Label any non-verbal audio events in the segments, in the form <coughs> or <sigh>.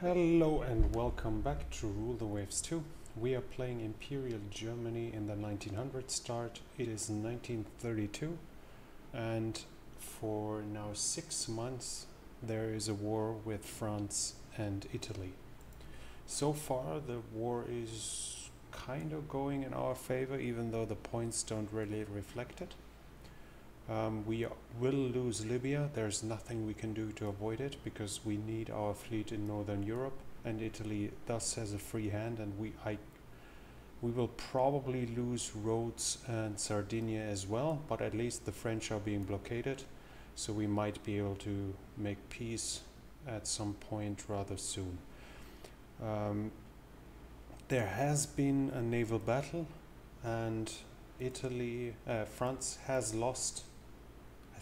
Hello and welcome back to Rule the Waves 2. We are playing Imperial Germany in the 1900 start. It is 1932 and for now six months there is a war with France and Italy. So far the war is kind of going in our favor even though the points don't really reflect it. Um, we will lose Libya. There's nothing we can do to avoid it because we need our fleet in Northern Europe, and Italy thus has a free hand. And we, I, we will probably lose Rhodes and Sardinia as well. But at least the French are being blockaded, so we might be able to make peace at some point rather soon. Um, there has been a naval battle, and Italy, uh, France has lost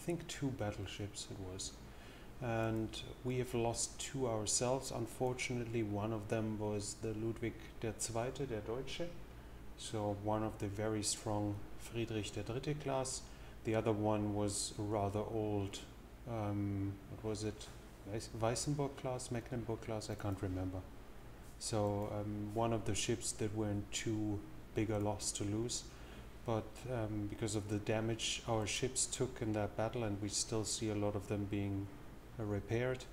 think two battleships it was. And we have lost two ourselves. Unfortunately, one of them was the Ludwig der Zweite, der Deutsche. So one of the very strong Friedrich III class. The other one was rather old. Um, what was it? Weissenburg class, Mecklenburg class. I can't remember. So um, one of the ships that weren't too big a loss to lose but um, because of the damage our ships took in that battle, and we still see a lot of them being uh, repaired,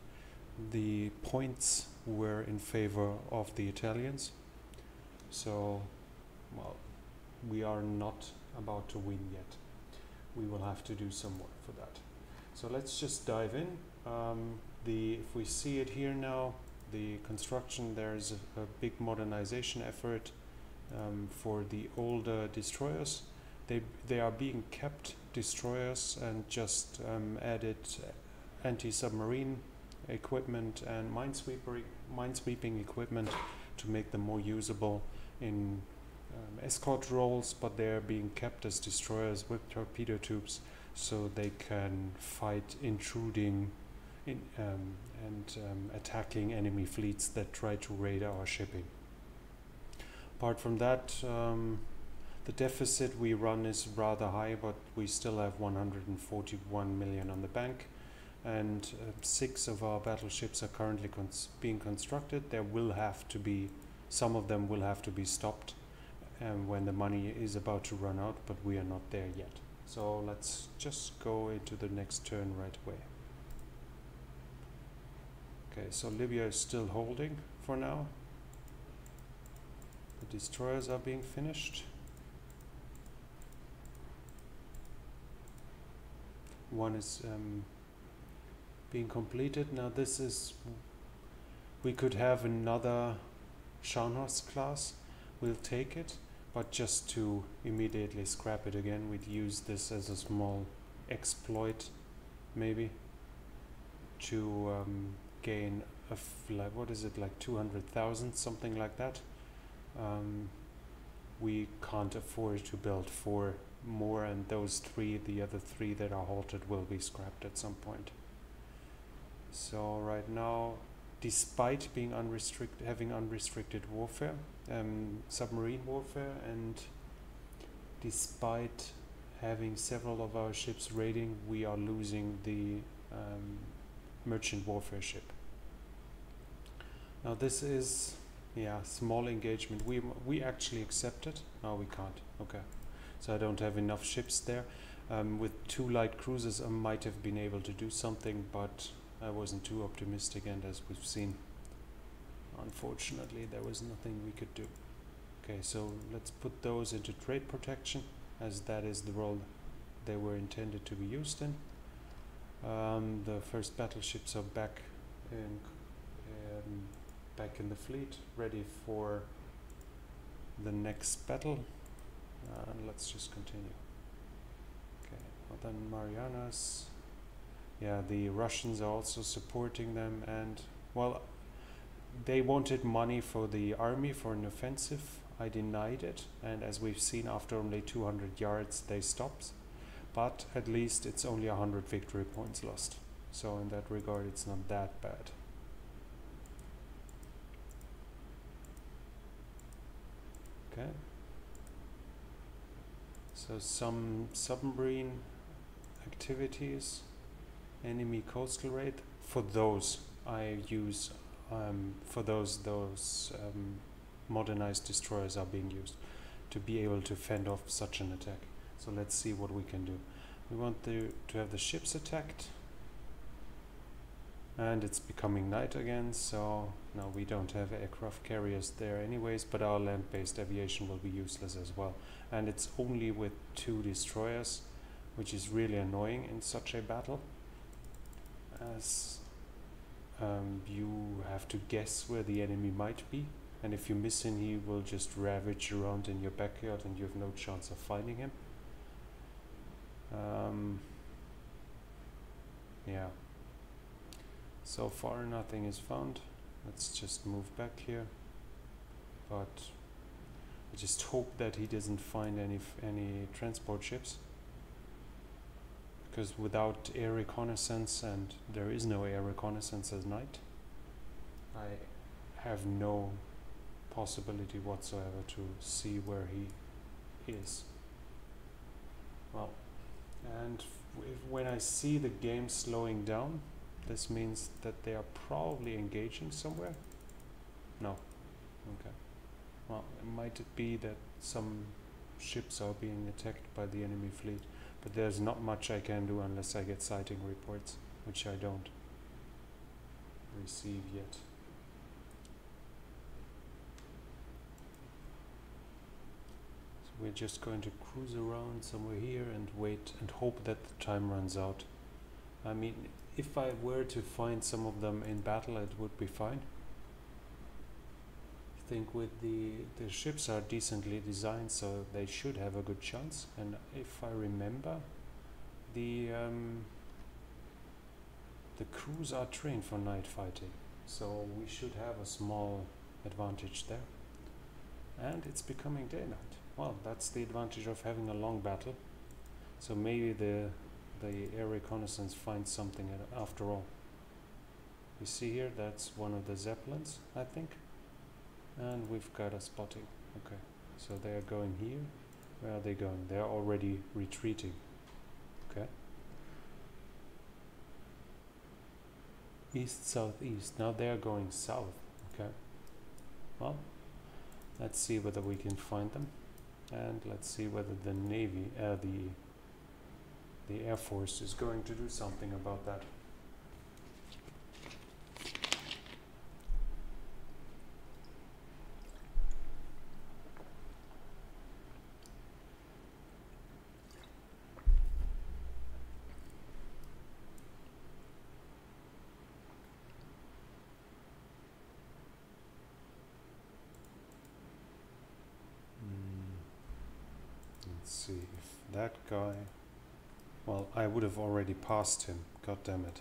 the points were in favor of the Italians. So, well, we are not about to win yet. We will have to do some work for that. So let's just dive in. Um, the if we see it here now, the construction there is a, a big modernization effort um, for the older destroyers. They, they are being kept destroyers and just um, added anti-submarine equipment and minesweeper, minesweeping equipment to make them more usable in um, escort roles, but they're being kept as destroyers with torpedo tubes so they can fight intruding in, um, and um, attacking enemy fleets that try to raid our shipping. Apart from that, um, the deficit we run is rather high, but we still have 141 million on the bank. And uh, six of our battleships are currently cons being constructed. There will have to be, some of them will have to be stopped um, when the money is about to run out, but we are not there yet. So let's just go into the next turn right away. Okay, so Libya is still holding for now. The destroyers are being finished. One is um, being completed. Now this is, we could have another Scharnhorst class. We'll take it, but just to immediately scrap it again, we'd use this as a small exploit, maybe, to um, gain a like what is it like 200,000 something like that um, we can't afford to build four more and those three the other three that are halted will be scrapped at some point. So right now despite being unrestricted having unrestricted warfare um, submarine warfare and despite having several of our ships raiding we are losing the um, merchant warfare ship. Now this is yeah, small engagement. We we actually accept it. No, we can't. Okay, so I don't have enough ships there. Um, with two light cruisers, I might have been able to do something, but I wasn't too optimistic. And as we've seen, unfortunately, there was nothing we could do. Okay, so let's put those into trade protection, as that is the role they were intended to be used in. Um, the first battleships are back in um, back in the fleet, ready for the next battle. Uh, let's just continue. Okay, well then Marianas. Yeah, the Russians are also supporting them, and well, they wanted money for the army for an offensive. I denied it, and as we've seen, after only 200 yards, they stopped. But at least it's only 100 victory points lost. So, in that regard, it's not that bad. Okay. So some submarine activities, enemy coastal raid. For those, I use um, for those those um, modernized destroyers are being used to be able to fend off such an attack. So let's see what we can do. We want to, to have the ships attacked and it's becoming night again so now we don't have aircraft carriers there anyways but our land-based aviation will be useless as well. And it's only with two destroyers which is really annoying in such a battle as um, you have to guess where the enemy might be. And if you miss him he will just ravage around in your backyard and you have no chance of finding him. Um, yeah so far nothing is found. Let's just move back here. But I just hope that he doesn't find any any transport ships. Because without air reconnaissance, and there is no air reconnaissance at night, I have no possibility whatsoever to see where he is. Well, and when I see the game slowing down, this means that they are probably engaging somewhere? No. Okay. Well, might it be that some ships are being attacked by the enemy fleet, but there's not much I can do unless I get sighting reports, which I don't receive yet. So we're just going to cruise around somewhere here and wait and hope that the time runs out. I mean, if I were to find some of them in battle, it would be fine. I think with the the ships are decently designed, so they should have a good chance. And if I remember, the um, the crews are trained for night fighting, so we should have a small advantage there. And it's becoming day-night. Well, that's the advantage of having a long battle. So maybe the the air reconnaissance finds something after all. You see here, that's one of the Zeppelins, I think. And we've got a spotting. Okay, so they are going here. Where are they going? They are already retreating. Okay. East, southeast. Now they are going south. Okay. Well, let's see whether we can find them. And let's see whether the Navy, uh, the the Air Force is going to do something about that. Hmm. Let's see if that guy would have already passed him. God damn it.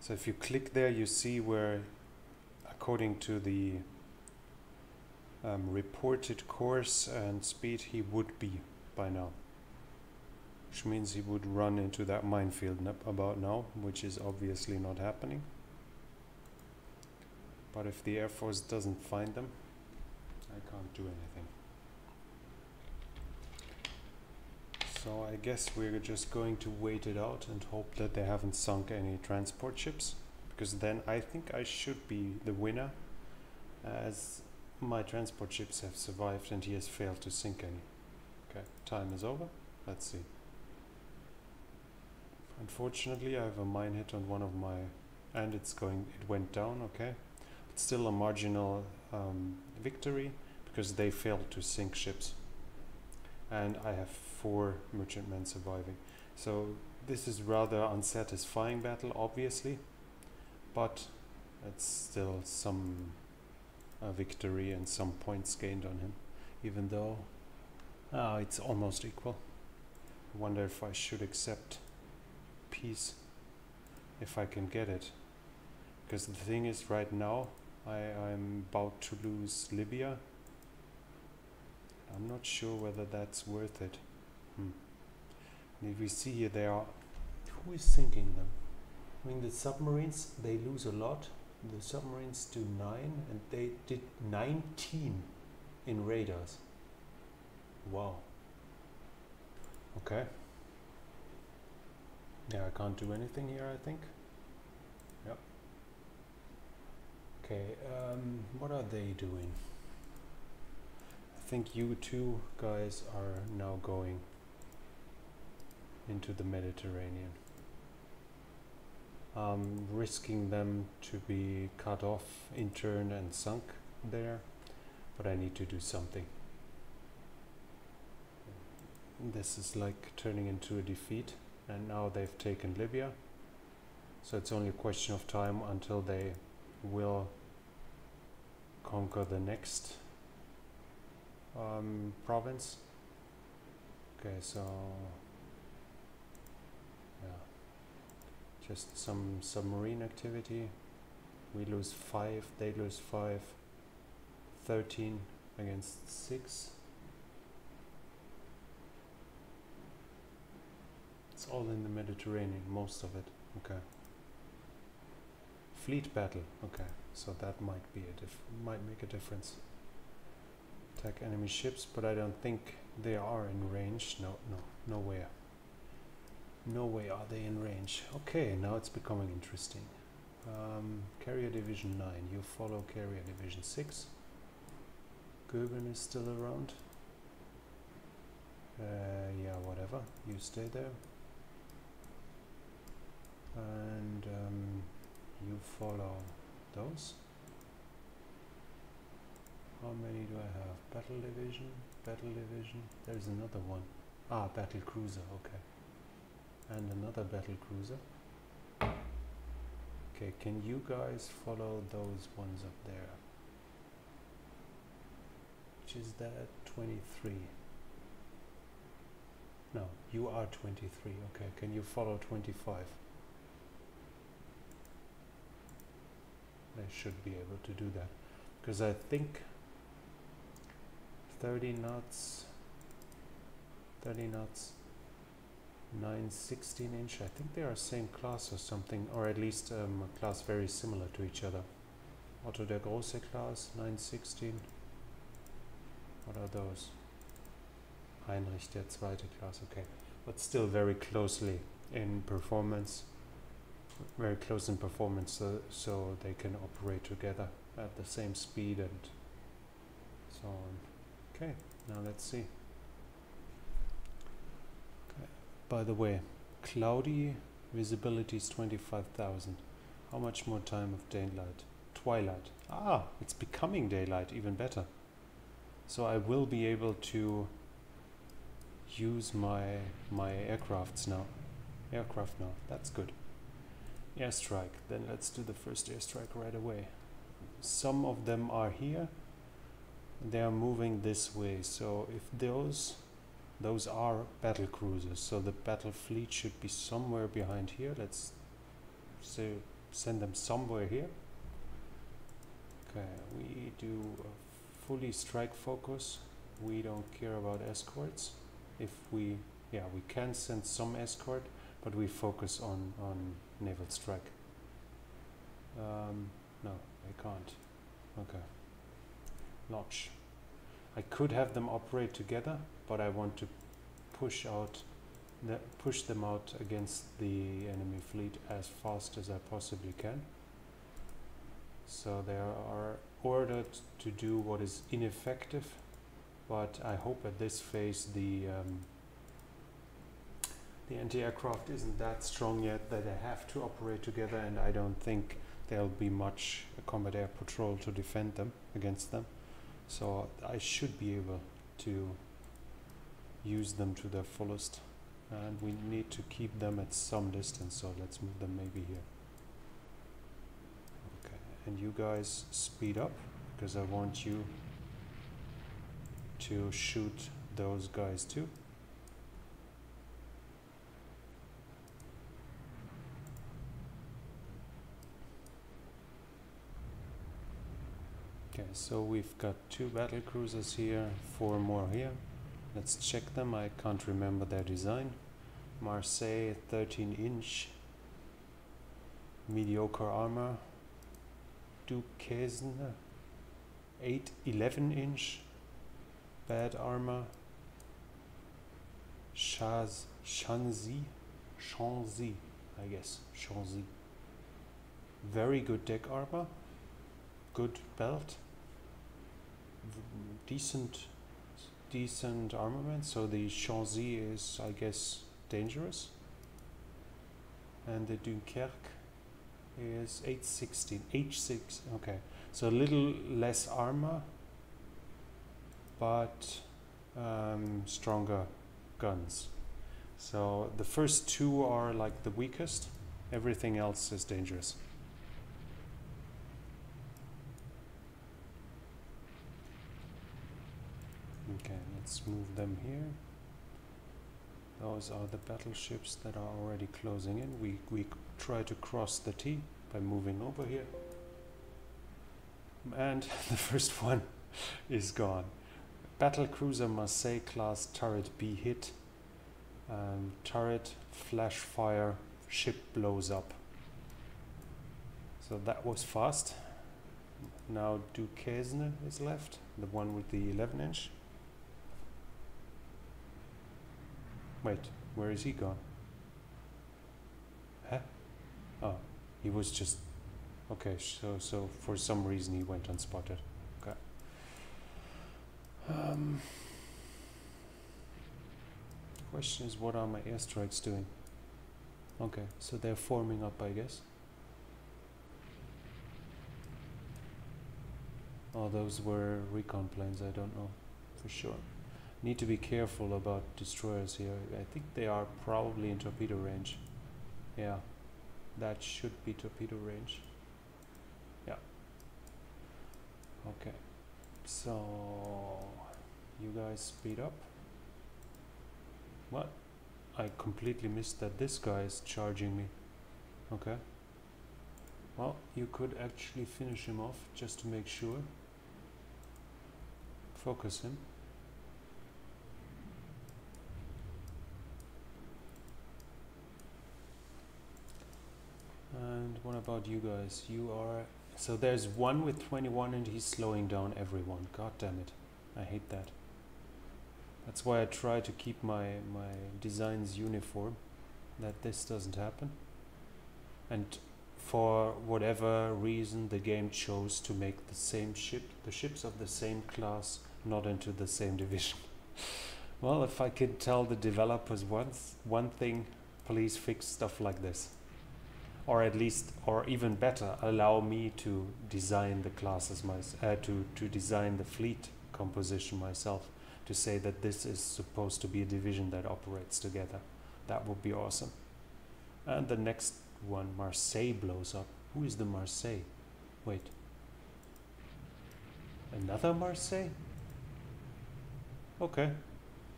So if you click there, you see where, according to the um, reported course and speed, he would be by now. Which means he would run into that minefield about now, which is obviously not happening. But if the Air Force doesn't find them, I can't do anything. So I guess we're just going to wait it out and hope that they haven't sunk any transport ships because then I think I should be the winner as my transport ships have survived and he has failed to sink any. Okay, time is over. Let's see. Unfortunately, I have a mine hit on one of my, and it's going, it went down, okay. It's still a marginal um, victory because they failed to sink ships. And I have four merchantmen surviving. So this is rather unsatisfying battle, obviously, but it's still some uh, victory and some points gained on him, even though uh, it's almost equal. I wonder if I should accept peace, if I can get it. Because the thing is, right now, I, I'm about to lose Libya. I'm not sure whether that's worth it. Hmm. If we see here, they are. Who is sinking them? I mean, the submarines they lose a lot. The submarines do nine, and they did 19 in radars. Wow. Okay. Yeah, I can't do anything here, I think. Yep. Okay, um, what are they doing? I think you two guys are now going into the Mediterranean. Um, risking them to be cut off in turn and sunk there, but I need to do something. This is like turning into a defeat, and now they've taken Libya. So it's only a question of time until they will conquer the next um, province. Okay, so yeah, just some submarine activity. We lose five, they lose five. 13 against 6. It's all in the Mediterranean, most of it. Okay. Fleet battle. Okay, so that might be a diff might make a difference. Attack enemy ships, but I don't think they are in range. No, no, nowhere. No way are they in range. Okay, now it's becoming interesting. Um, carrier Division 9, you follow Carrier Division 6. Goeben is still around. Uh, yeah, whatever. You stay there. And um, you follow those. How many do I have? Battle division, battle division. There's another one. Ah, battle cruiser. Okay. And another battle cruiser. Okay, can you guys follow those ones up there? Which is that 23? No, you are 23. Okay, can you follow 25? They should be able to do that. Because I think 30 knots, 30 knots, 9 16 inch, I think they are same class or something, or at least um, a class very similar to each other. Otto der Große class, 916. What are those? Heinrich der Zweite class, okay. But still very closely in performance very close in performance so, so they can operate together at the same speed and so on. Okay, now let's see. Okay. By the way, cloudy visibility is 25,000. How much more time of daylight? Twilight. Ah, it's becoming daylight, even better. So I will be able to use my my aircrafts now. Aircraft now. That's good airstrike. Then let's do the first airstrike right away. Some of them are here. They are moving this way. So if those those are battle cruisers, so the battle fleet should be somewhere behind here. Let's say send them somewhere here. Okay, we do a fully strike focus. We don't care about escorts. If we, yeah, we can send some escort, but we focus on, on naval strike. Um, no, I can't. Okay. Notch. I could have them operate together, but I want to push out push them out against the enemy fleet as fast as I possibly can. So they are ordered to do what is ineffective, but I hope at this phase the um, the anti-aircraft isn't that strong yet that they have to operate together and I don't think there'll be much combat air patrol to defend them against them so I should be able to use them to their fullest. And we need to keep them at some distance so let's move them maybe here. Okay and you guys speed up because I want you to shoot those guys too Okay, so we've got two battle cruisers here, four more here. Let's check them. I can't remember their design. Marseille 13 inch mediocre armor. Duquesne 8 11 inch bad armor. Chaz Shanzi Shanzi I guess Shanzi very good deck armor good belt, decent, decent armament. So the Chanzy is, I guess, dangerous, and the Dunkerque is 816, H6. Okay, so a little less armor, but um, stronger guns. So the first two are like the weakest. Everything else is dangerous. Okay, let's move them here. Those are the battleships that are already closing in. We we try to cross the T by moving over here. And <laughs> the first one is gone. Battle cruiser Marseille class turret B hit. Um, turret flash fire ship blows up. So that was fast. Now Duquesne is left, the one with the 11 inch. Wait, where is he gone? Huh? Oh, he was just. Okay, so so for some reason he went unspotted. Okay. Um. Question is, what are my airstrikes doing? Okay, so they're forming up, I guess. Oh, those were recon planes. I don't know for sure. Need to be careful about destroyers here. I think they are probably in torpedo range. Yeah, that should be torpedo range. Yeah. Okay. So you guys speed up. What? I completely missed that this guy is charging me. Okay. Well, you could actually finish him off just to make sure. Focus him. And what about you guys? You are. So there's one with 21 and he's slowing down everyone. God damn it. I hate that. That's why I try to keep my, my designs uniform, that this doesn't happen. And for whatever reason, the game chose to make the same ship, the ships of the same class, not into the same division. <laughs> well, if I could tell the developers once one thing, please fix stuff like this. Or at least, or even better, allow me to design the classes myself, uh, to, to design the fleet composition myself to say that this is supposed to be a division that operates together. That would be awesome. And the next one, Marseille, blows up. Who is the Marseille? Wait. Another Marseille? Okay.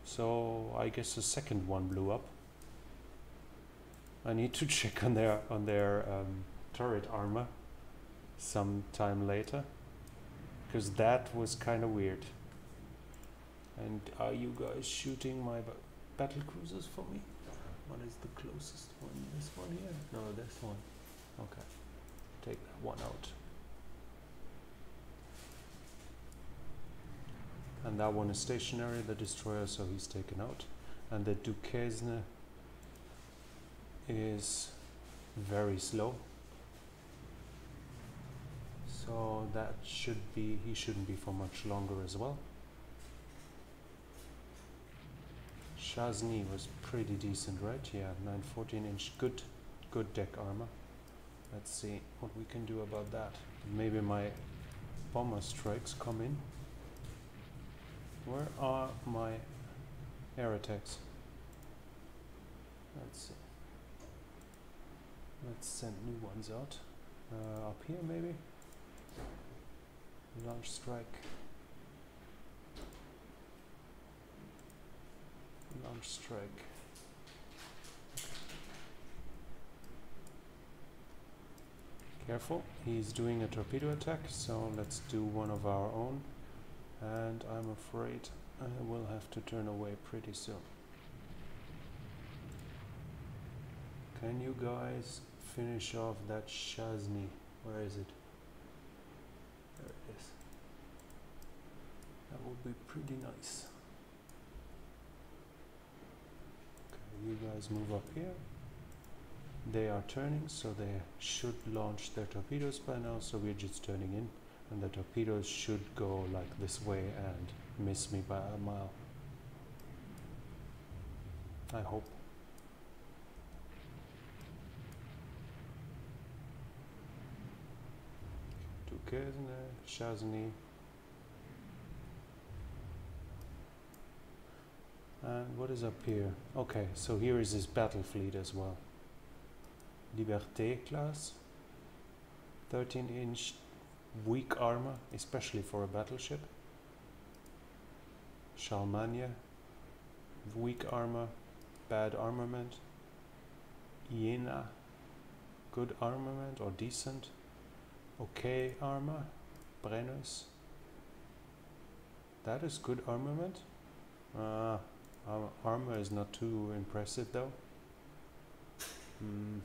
So I guess the second one blew up. I need to <laughs> check on their on their um, turret armor sometime later, because that was kind of weird. And are you guys shooting my ba- battle cruisers for me? What is the closest one? This one here? No, this one. Okay. Take that one out. And that one is stationary, the destroyer, so he's taken out. And the Duquesne is very slow. So that should be, he shouldn't be for much longer as well. Chasny was pretty decent, right? Yeah, 914 inch, good, good deck armor. Let's see what we can do about that. Maybe my bomber strikes come in. Where are my air attacks? Let's see. Let's send new ones out. Uh, up here, maybe? Launch strike. Launch strike. Careful, he's doing a torpedo attack, so let's do one of our own. And I'm afraid I will have to turn away pretty soon. Can you guys finish off that Chasny? Where is it? There it is. That would be pretty nice. Okay, you guys move up here. They are turning, so they should launch their torpedoes by now, so we're just turning in. And the torpedoes should go like this way and miss me by a mile. I hope. Duquesne, Chasny. And what is up here? Okay, so here is his battle fleet as well. Liberté class. 13 inch weak armor, especially for a battleship. Charlemagne, weak armor, bad armament. Iena, good armament or decent. Okay armor. Brennus. That is good armament. Uh, our armor is not too impressive though. Mm.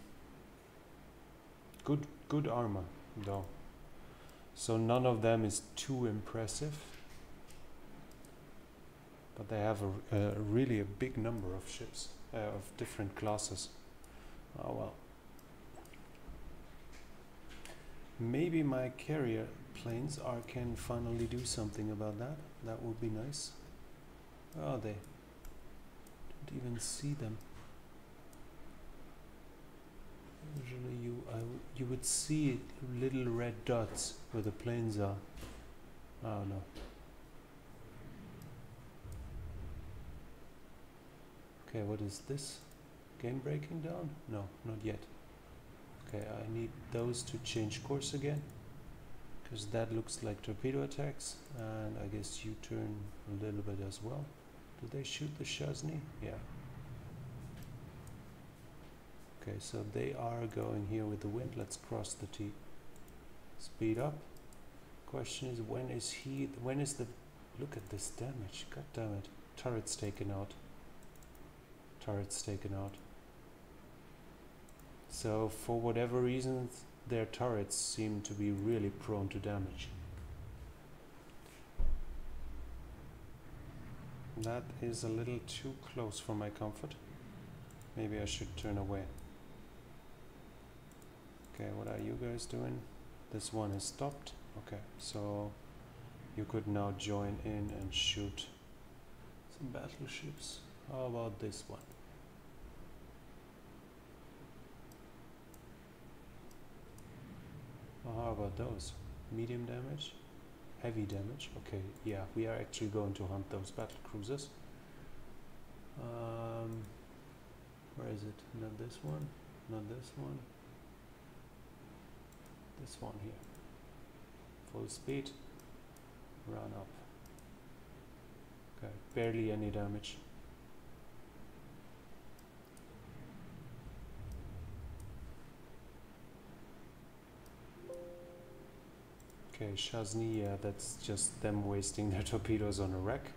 Good, good armor though. So none of them is too impressive. But they have a, a really a big number of ships uh, of different classes. Oh well. Maybe my carrier planes are can finally do something about that. That would be nice. Oh, they don't even see them. Usually you I you would see little red dots where the planes are. Oh no. Okay, what is this? Game breaking down? No, not yet. Okay, I need those to change course again. Because that looks like torpedo attacks. And I guess you turn a little bit as well. Do they shoot the Chasny? Yeah. Okay, so they are going here with the wind. Let's cross the T. Speed up. Question is, when is he, when is the, look at this damage. God damn it. Turret's taken out. Turret's taken out. So for whatever reason, their turrets seem to be really prone to damage. That is a little too close for my comfort. Maybe I should turn away. Okay, what are you guys doing? This one is stopped. Okay, so you could now join in and shoot some battleships. How about this one? How about those? Medium damage? Heavy damage? Okay, yeah, we are actually going to hunt those battle cruisers. Um, where is it? Not this one, not this one. This one here. Full speed, run up. Okay, barely any damage. Okay, yeah, that's just them wasting their <laughs> torpedoes on a wreck.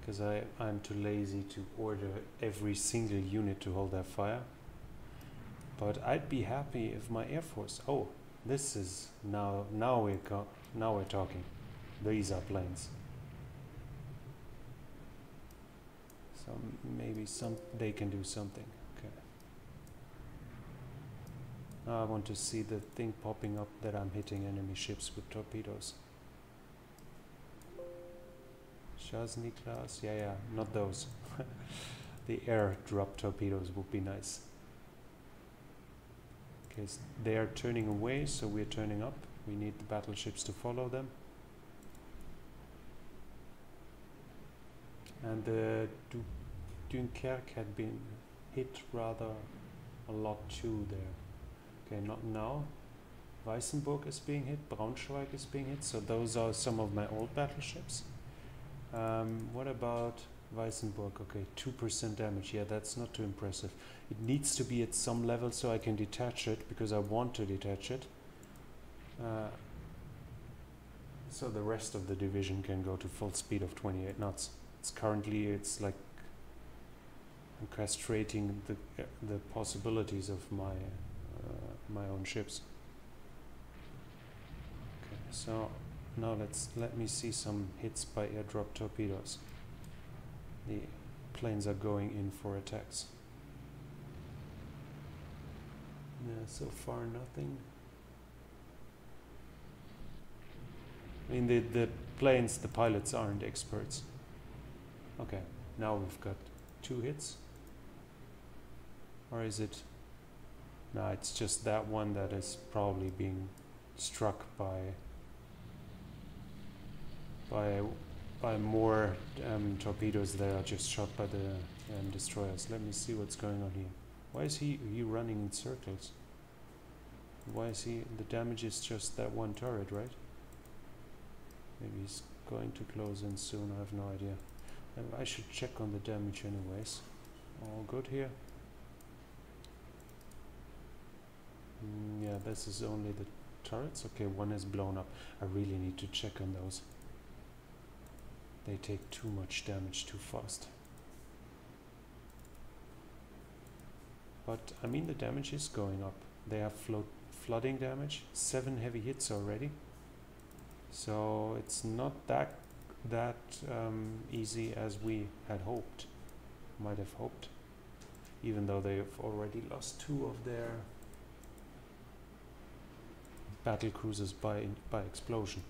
Because I'm too lazy to order every single unit to hold their fire. But I'd be happy if my Air Force... Oh, this is... Now, now, we're, now we're talking. These are planes. So maybe some they can do something. Now I want to see the thing popping up that I'm hitting enemy ships with torpedoes. Chasny class, yeah, yeah, not those. <laughs> the air drop torpedoes would be nice. Okay, so they are turning away, so we're turning up. We need the battleships to follow them. And the du Dunkerque had been hit rather a lot too there. Okay, not now. Weissenburg is being hit, Braunschweig is being hit, so those are some of my old battleships. Um, what about Weissenburg? Okay, 2% damage. Yeah, that's not too impressive. It needs to be at some level so I can detach it, because I want to detach it. Uh, so the rest of the division can go to full speed of 28 knots. It's currently, it's like I'm castrating the, uh, the possibilities of my uh, my own ships. Okay, so now let's let me see some hits by airdrop torpedoes. The planes are going in for attacks. Yeah, so far nothing. I mean the, the planes, the pilots aren't experts. Okay, now we've got two hits. Or is it no, it's just that one that is probably being struck by by by more um, torpedoes that are just shot by the um, destroyers. Let me see what's going on here. Why is he he running in circles? Why is he? The damage is just that one turret, right? Maybe he's going to close in soon. I have no idea. Um, I should check on the damage anyways. All good here. Mm, yeah, this is only the turrets. Okay, one is blown up. I really need to check on those. They take too much damage too fast. But I mean the damage is going up. They have float flooding damage, seven heavy hits already. So it's not that that um, easy as we had hoped, might have hoped, even though they've already lost two of their battle cruisers by by explosion.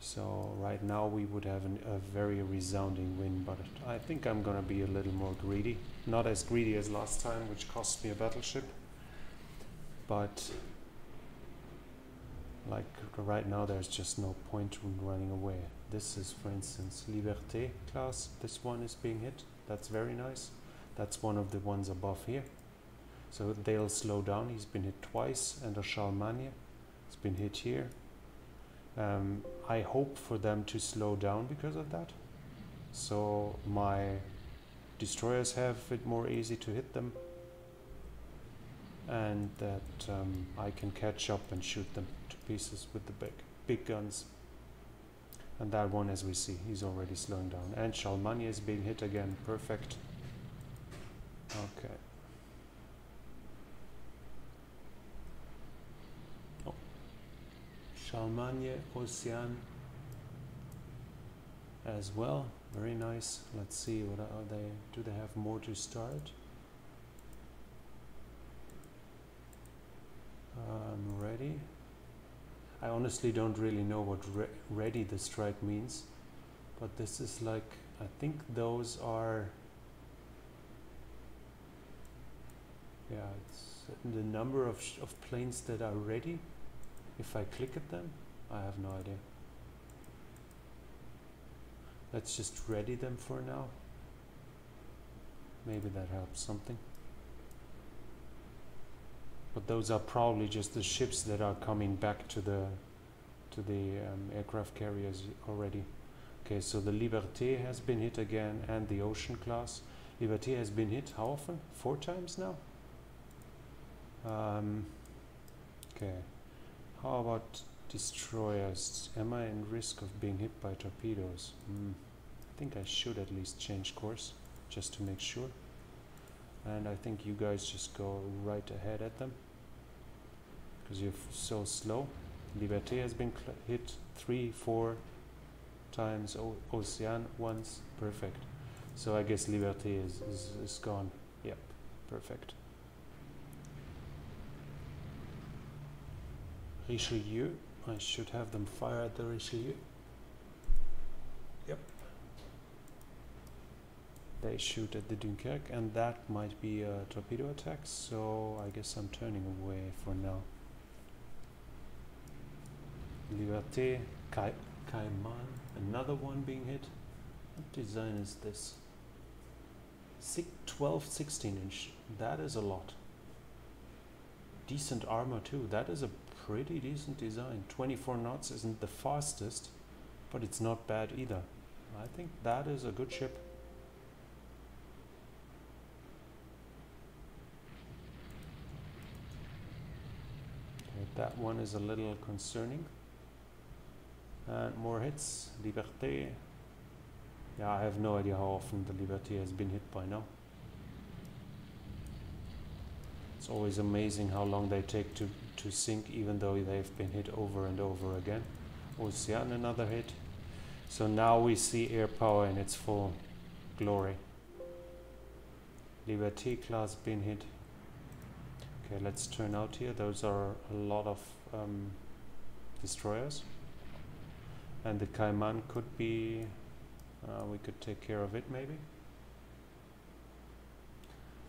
So right now we would have an, a very resounding win, but I think I'm gonna be a little more greedy. Not as greedy as last time, which cost me a battleship, but like right now there's just no point in running away. This is for instance Liberté class, this one is being hit, that's very nice. That's one of the ones above here. So they'll slow down, he's been hit twice, and a Charlemagne has been hit here. Um, I hope for them to slow down because of that. So my destroyers have it more easy to hit them and that um, I can catch up and shoot them to pieces with the big big guns. And that one, as we see, he's already slowing down. And Charlemagne is being hit again. Perfect. Okay. Charlemagne, Ocean as well. Very nice. Let's see what are they. Do they have more to start? Um, ready. I honestly don't really know what re ready the strike means, but this is like I think those are yeah it's the number of of planes that are ready. If I click at them, I have no idea. Let's just ready them for now. Maybe that helps something. But those are probably just the ships that are coming back to the to the um, aircraft carriers already. Okay, so the Liberté has been hit again and the Ocean class. Liberté has been hit how often? Four times now? Um, okay, how about destroyers? Am I in risk of being hit by torpedoes? Mm. I think I should at least change course just to make sure. And I think you guys just go right ahead at them because you're so slow. Liberté has been hit three, four times. O Ocean once. Perfect. So I guess Liberté is, is, is gone. Yep. Perfect. Richelieu. I should have them fire at the Richelieu. Yep. They shoot at the Dunkirk and that might be a torpedo attack, so I guess I'm turning away for now. Liberté, Kai Caiman, another one being hit. What design is this? Six, 12, 16 inch, that is a lot. Decent armor too, that is a pretty decent design. 24 knots isn't the fastest, but it's not bad either. I think that is a good ship. That one is a little concerning. And more hits. Liberté. Yeah, I have no idea how often the Liberté has been hit by now. It's always amazing how long they take to, to sink even though they've been hit over and over again. Ocean another hit. So now we see air power in its full glory. Liberty class been hit. Okay, let's turn out here. Those are a lot of um, destroyers. And the Cayman could be, uh, we could take care of it maybe.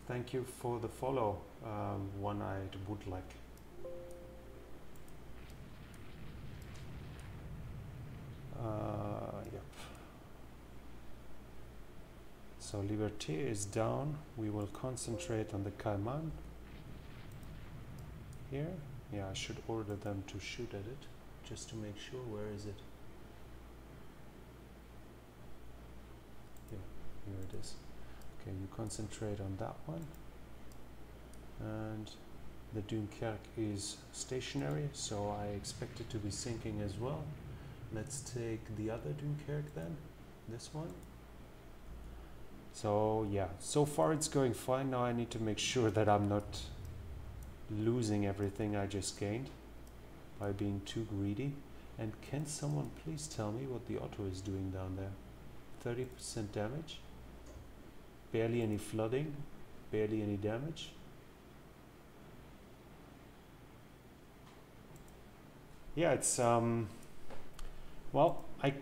Thank you for the follow, um, one-eyed woodlike. Uh, yep. So Liberty is down. We will concentrate on the Caiman. Here. Yeah, I should order them to shoot at it just to make sure. Where is it? Here, here it is. Okay, you concentrate on that one. And the Dunkerque is stationary, so I expect it to be sinking as well. Let's take the other Dunkerque then, this one. So yeah, so far it's going fine. Now I need to make sure that I'm not losing everything I just gained by being too greedy. And can someone please tell me what the Otto is doing down there? 30% damage? Barely any flooding? Barely any damage? Yeah, it's um well, I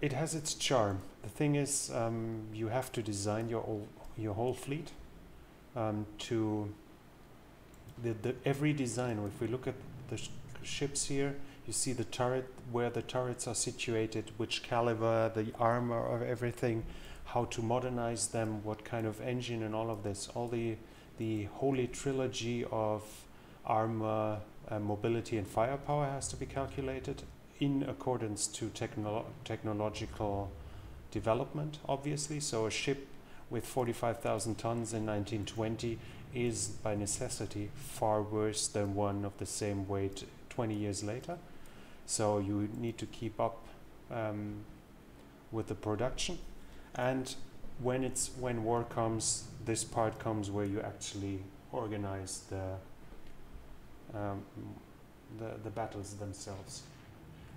it has its charm. The thing is, um, you have to design your your whole fleet um, to the, the every design. If we look at the sh ships here, you see the turret where the turrets are situated, which caliber, the armor of everything, how to modernize them, what kind of engine, and all of this. All the the holy trilogy of armor, uh, mobility, and firepower has to be calculated in accordance to technolo technological development, obviously. So a ship with 45,000 tons in 1920 is by necessity far worse than one of the same weight 20 years later. So you need to keep up um, with the production. And when it's when war comes, this part comes where you actually organize the um, the, the battles themselves.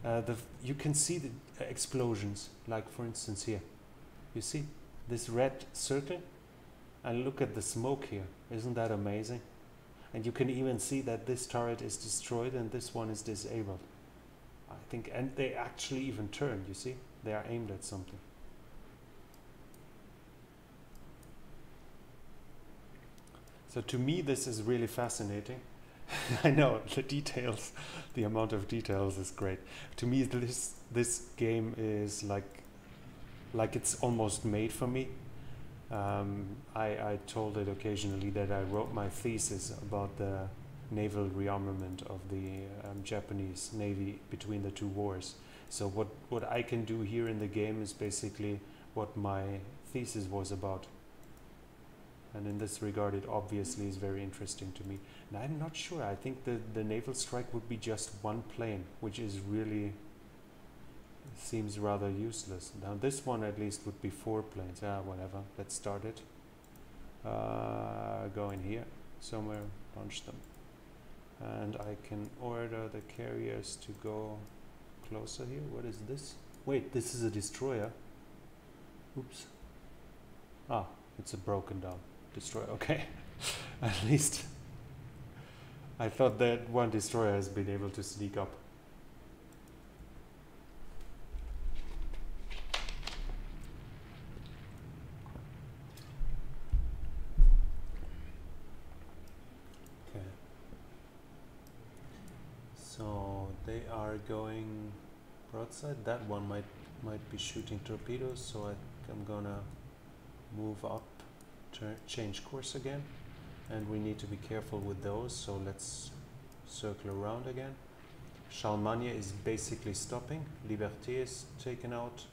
Uh, the you can see the explosions, like for instance here. You see this red circle? And look at the smoke here. Isn't that amazing? And you can even see that this turret is destroyed and this one is disabled. I think, and they actually even turn, you see? They are aimed at something. So to me, this is really fascinating. <laughs> I know the details, the amount of details is great. To me, this this game is like like it's almost made for me. Um, I, I told it occasionally that I wrote my thesis about the naval rearmament of the um, Japanese Navy between the two wars. So what, what I can do here in the game is basically what my thesis was about. And in this regard, it obviously is very interesting to me. I'm not sure. I think the, the naval strike would be just one plane, which is really seems rather useless. Now this one at least would be four planes. Ah, whatever. Let's start it. Uh, go in here somewhere, launch them. And I can order the carriers to go closer here. What is this? Wait, this is a destroyer. Oops. Ah, it's a broken down destroyer. <laughs> Okay. At least I thought that one destroyer has been able to sneak up. Okay. So they are going broadside. That one might might be shooting torpedoes, so I, I'm gonna move up change course again and we need to be careful with those so let's circle around again. Charlemagne is basically stopping. Liberté is taken out.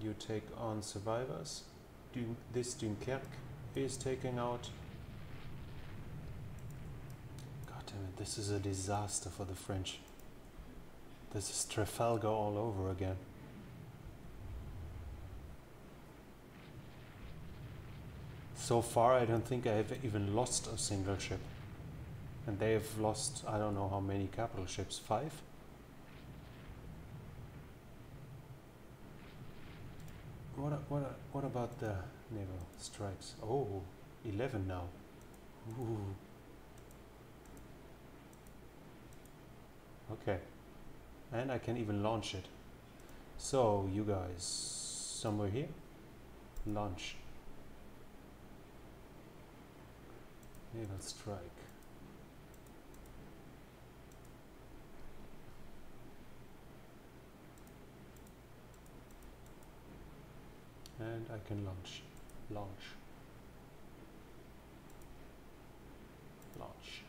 You take on survivors. Dun this Dunkerque is taken out. God damn it this is a disaster for the French. This is Trafalgar all over again So far, I don't think I have even lost a single ship. And they have lost, I don't know how many capital ships, five? What, what, what about the naval strikes? Oh, 11 now. Ooh. Okay. and I can even launch it. So you guys, somewhere here, launch. Naval strike. And I can launch, launch, launch.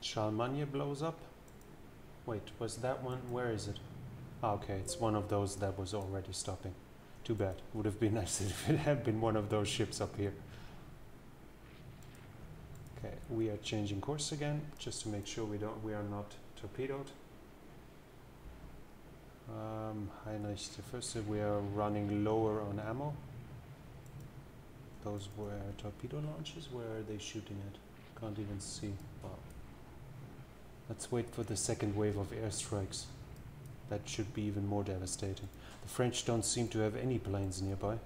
Charlemagne blows up. Wait, was that one? Where is it? Okay, it's one of those that was already stopping. Too bad. Would have been <laughs> nice if it had been one of those ships up here. Okay, we are changing course again, just to make sure we don't we are not torpedoed. Um, Heinrich first we are running lower on ammo. Those were torpedo launches. Where are they shooting at? Can't even see. Wow. Let's wait for the second wave of airstrikes. That should be even more devastating. The French don't seem to have any planes nearby,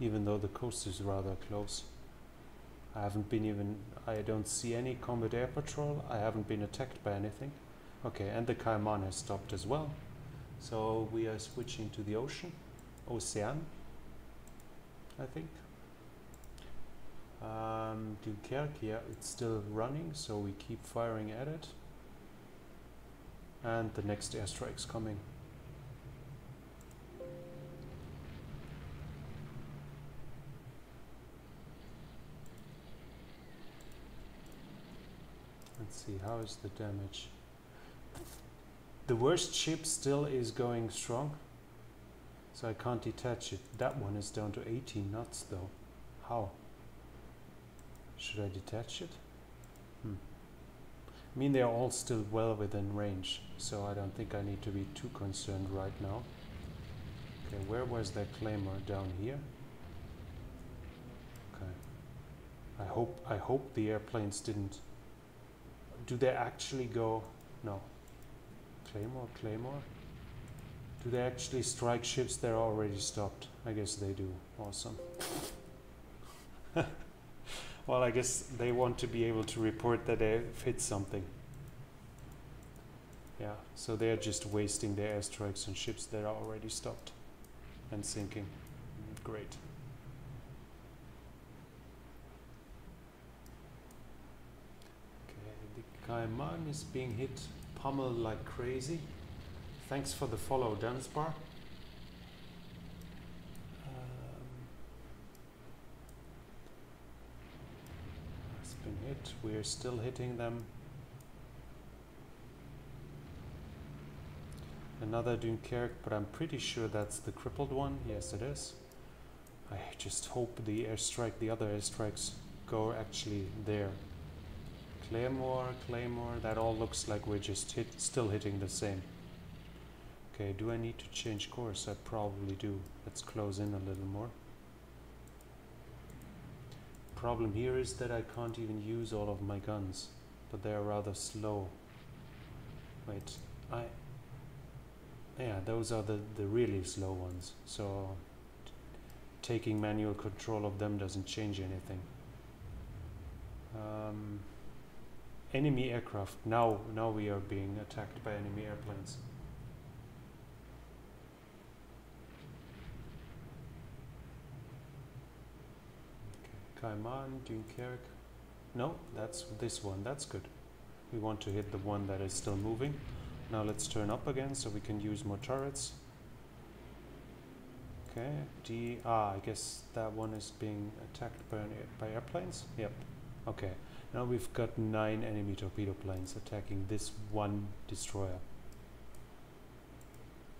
even though the coast is rather close. I haven't been even, I don't see any combat air patrol. I haven't been attacked by anything. Okay, and the Caiman has stopped as well. So we are switching to the ocean, Ocean, I think. Um, Dunkerque, yeah, it's still running, so we keep firing at it. And the next airstrike's coming. Let's see, how is the damage? The worst ship still is going strong, so I can't detach it. That one is down to 18 knots though. How? Should I detach it? I mean, they're all still well within range, so I don't think I need to be too concerned right now. Okay, where was that claymore? Down here? Okay. I hope, I hope the airplanes didn't... Do they actually go... No. Claymore, Claymore? Do they actually strike ships that are already stopped? I guess they do. Awesome. <laughs> Well, I guess they want to be able to report that they've hit something. Yeah, so they're just wasting their airstrikes on ships that are already stopped and sinking. Mm, great. Okay, the Caiman is being hit pummeled like crazy. Thanks for the follow, Dunsbar. hit. We're still hitting them. Another Dunkerque, but I'm pretty sure that's the crippled one. Yes, it is. I just hope the airstrike, the other airstrikes, go actually there. Claymore, Claymore, that all looks like we're just hit, still hitting the same. Okay, do I need to change course? I probably do. Let's close in a little more problem here is that I can't even use all of my guns, but they are rather slow. Wait, I... Yeah, those are the, the really slow ones, so taking manual control of them doesn't change anything. Um, enemy aircraft. Now, now we are being attacked by enemy airplanes. Caiman, Dunkerque. No, that's this one. That's good. We want to hit the one that is still moving. Now let's turn up again so we can use more turrets. Okay, D. Ah, I guess that one is being attacked by, by airplanes. Yep. Okay. Now we've got nine enemy torpedo planes attacking this one destroyer.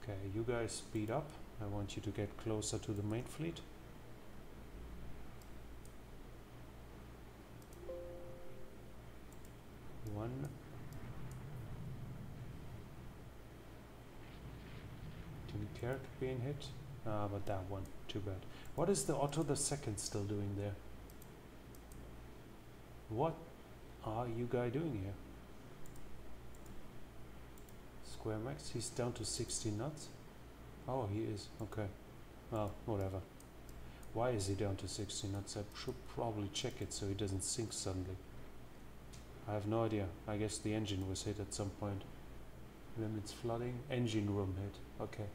Okay, you guys speed up. I want you to get closer to the main fleet. One. Didn't Dunkerque being hit. Ah, but that one. Too bad. What is the Otto the second still doing there? What are you guy doing here? Square max? He's down to 60 knots? Oh, he is. Okay. Well, whatever. Why is he down to 60 knots? I should probably check it so he doesn't sink suddenly. I have no idea. I guess the engine was hit at some point. Limits flooding. Engine room hit. Okay.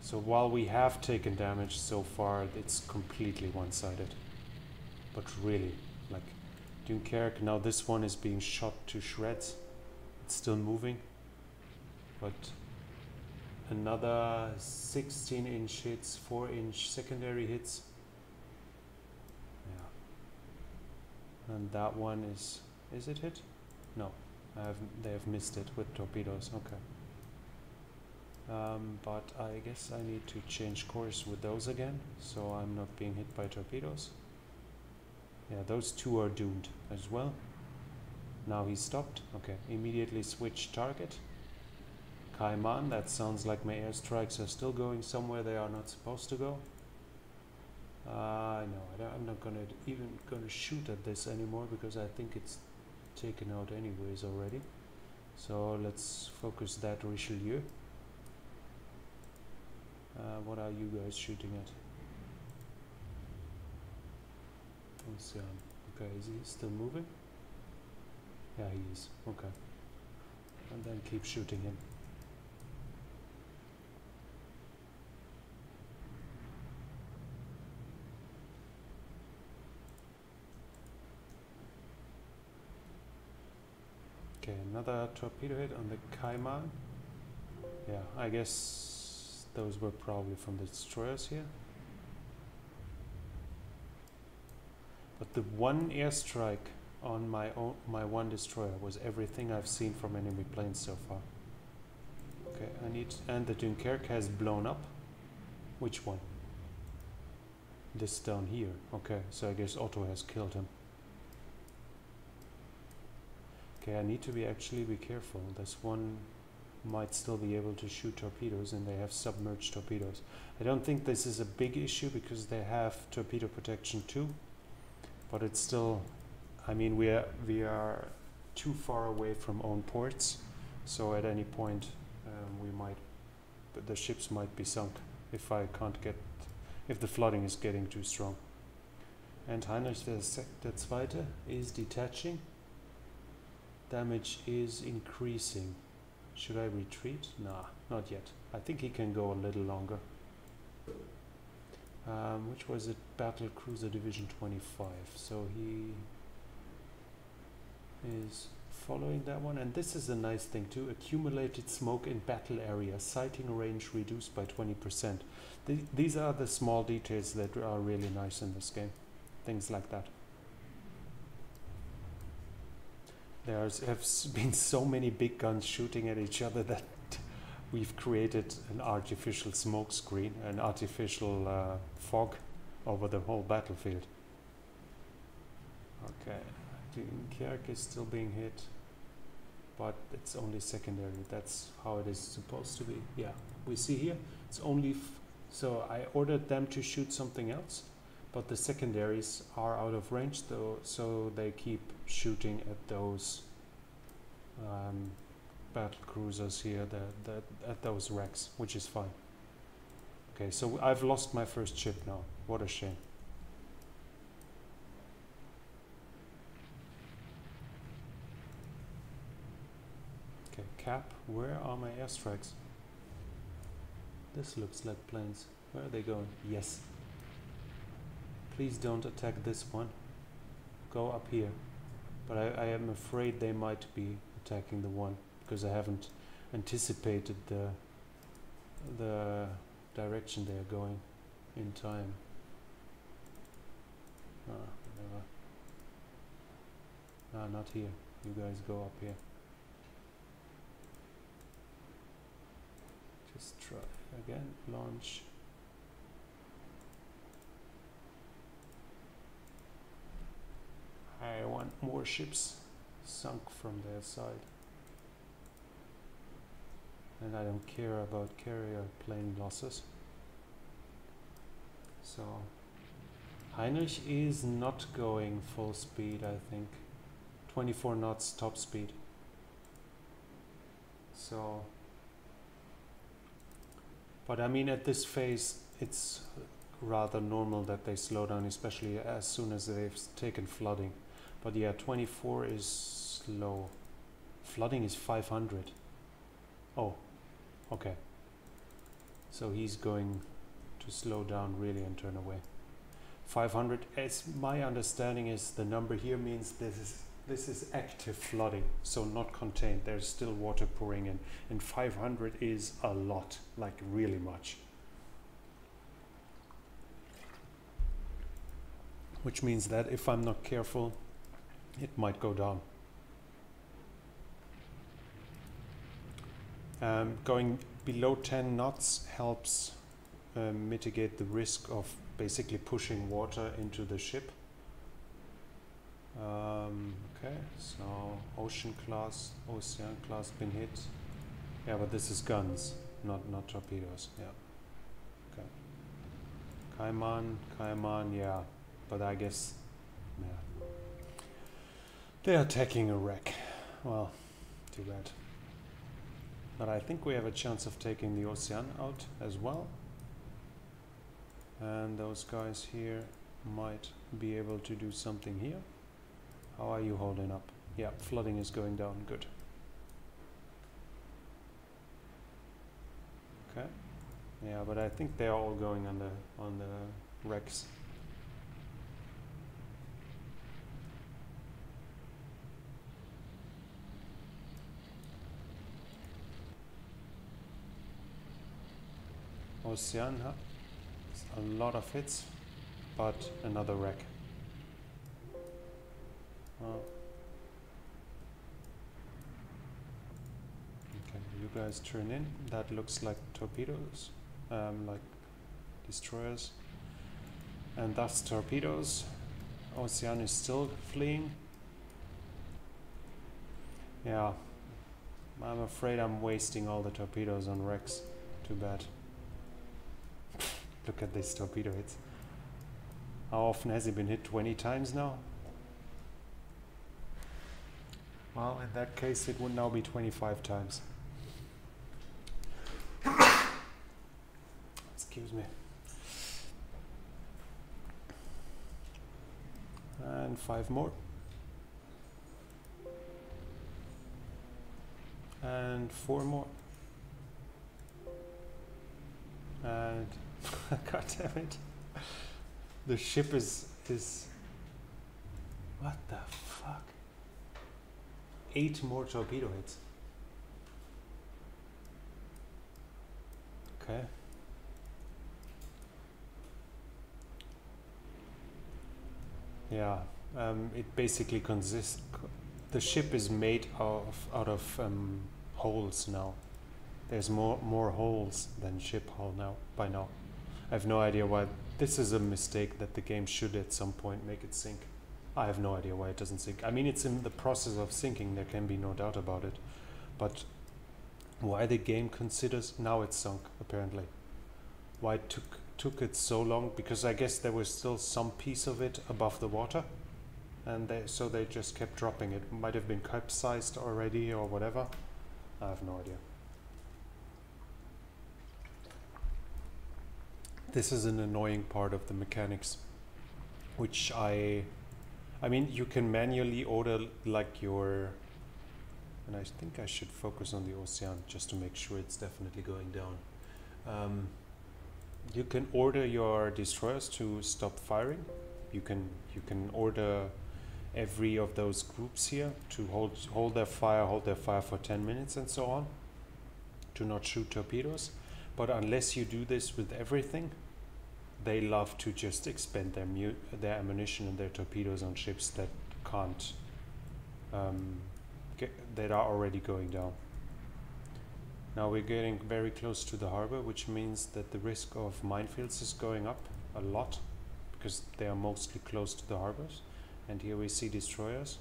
So while we have taken damage so far, it's completely one-sided. But really, like, Dunkerque, now this one is being shot to shreds. It's still moving. But another 16 inch hits, 4 inch secondary hits. Yeah. And that one is, is it hit? No, I have, they have missed it with torpedoes, okay. Um, but I guess I need to change course with those again, so I'm not being hit by torpedoes. Yeah, those two are doomed as well. Now he stopped. Okay, immediately switch target. Caiman, that sounds like my airstrikes are still going somewhere they are not supposed to go. Uh, no, I am not gonna even gonna shoot at this anymore because I think it's taken out anyways already. So let's focus that Richelieu. Uh, what are you guys shooting at? Ocean. Okay, is he still moving? Yeah, he is. Okay. And then keep shooting him. Okay, another torpedo hit on the Caiman. Yeah, I guess those were probably from the destroyers here. But the one airstrike on my own, my one destroyer was everything I've seen from enemy planes so far. Okay, I need and the Dunkerque has blown up. Which one? This down here. Okay, so I guess Otto has killed him. Okay, I need to be actually be careful. This one might still be able to shoot torpedoes and they have submerged torpedoes. I don't think this is a big issue because they have torpedo protection too, but it's still, I mean, we are, we are too far away from own ports, so at any point um, we might, the ships might be sunk if I can't get, if the flooding is getting too strong. And Heinrich Zweite is detaching. Damage is increasing. Should I retreat? Nah, not yet. I think he can go a little longer. Um, which was it? Battle Cruiser Division 25. So he is following that one. And this is a nice thing too. Accumulated smoke in battle area. Sighting range reduced by 20%. Th these are the small details that are really nice in this game. Things like that. There have been so many big guns shooting at each other that we've created an artificial smoke screen, an artificial uh, fog over the whole battlefield. Okay, Dunkerque is still being hit, but it's only secondary. That's how it is supposed to be. Yeah, we see here, it's only, so I ordered them to shoot something else, but the secondaries are out of range though, so they keep shooting at those um, battle cruisers here, the, the, at those wrecks, which is fine. Okay, so I've lost my first ship now. What a shame. Okay, Cap, where are my airstrikes? This looks like planes. Where are they going? Yes. Please don't attack this one. Go up here. But I, I am afraid they might be attacking the one because I haven't anticipated the the direction they are going in time. Ah, whatever. Ah, not here. You guys go up here. Just try again. Launch. I want more ships sunk from their side. And I don't care about carrier plane losses. So Heinrich is not going full speed, I think. 24 knots top speed. So But I mean, at this phase, it's rather normal that they slow down, especially as soon as they've taken flooding. But yeah, 24 is slow. Flooding is 500. Oh, okay. So he's going to slow down really and turn away. 500, as my understanding is, the number here means this is this is active flooding, so not contained. There's still water pouring in, and 500 is a lot, like really much. Which means that if I'm not careful, it might go down. Um, going below 10 knots helps um, mitigate the risk of basically pushing water into the ship. Um, okay, so ocean class, ocean class been hit. Yeah, but this is guns, not not torpedoes. Yeah. Okay. Caiman, Caiman, yeah, but I guess, yeah. They're attacking a wreck. Well, too bad. But I think we have a chance of taking the Ocean out as well. And those guys here might be able to do something here. How are you holding up? Yeah, flooding is going down. Good. Okay. Yeah, but I think they're all going on the on the wrecks. Ocean, huh? a lot of hits, but another wreck. Okay, you guys turn in. That looks like torpedoes, um, like destroyers. And that's torpedoes. Ocean is still fleeing. Yeah, I'm afraid I'm wasting all the torpedoes on wrecks. Too bad. Look at this torpedo hits. How often has he been hit? 20 times now? Well, in that case, it would now be 25 times. <coughs> Excuse me. And five more. And four more. And <laughs> God damn it. The ship is is what the fuck? Eight more torpedo hits. Okay. Yeah, um, it basically consists. The ship is made of out of um, holes now. There's more more holes than ship hull now. By now, I have no idea why. This is a mistake that the game should at some point make it sink. I have no idea why it doesn't sink. I mean, it's in the process of sinking. There can be no doubt about it. But why the game considers now it's sunk apparently. Why it took took it so long? Because I guess there was still some piece of it above the water, and they so they just kept dropping it. Might have been capsized already or whatever. I have no idea. This is an annoying part of the mechanics, which I, I mean, you can manually order like your, and I think I should focus on the Ocean just to make sure it's definitely going down. Um, you can order your destroyers to stop firing. You can you can order every of those groups here to hold hold their fire, hold their fire for 10 minutes and so on. To not shoot torpedoes. But unless you do this with everything, they love to just expend their their ammunition and their torpedoes on ships that can't um, get, that are already going down. Now we're getting very close to the harbor, which means that the risk of minefields is going up a lot because they are mostly close to the harbors. And here we see destroyers,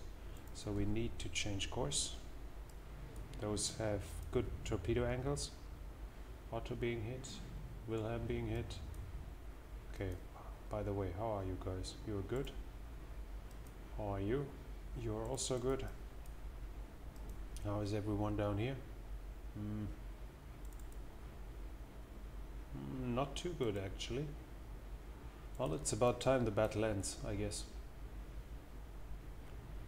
so we need to change course. Those have good torpedo angles. Otto being hit, Wilhelm being hit. Okay, by the way, how are you guys? You're good? How are you? You're also good. How is everyone down here? Mm. not too good actually. Well, it's about time the battle ends, I guess.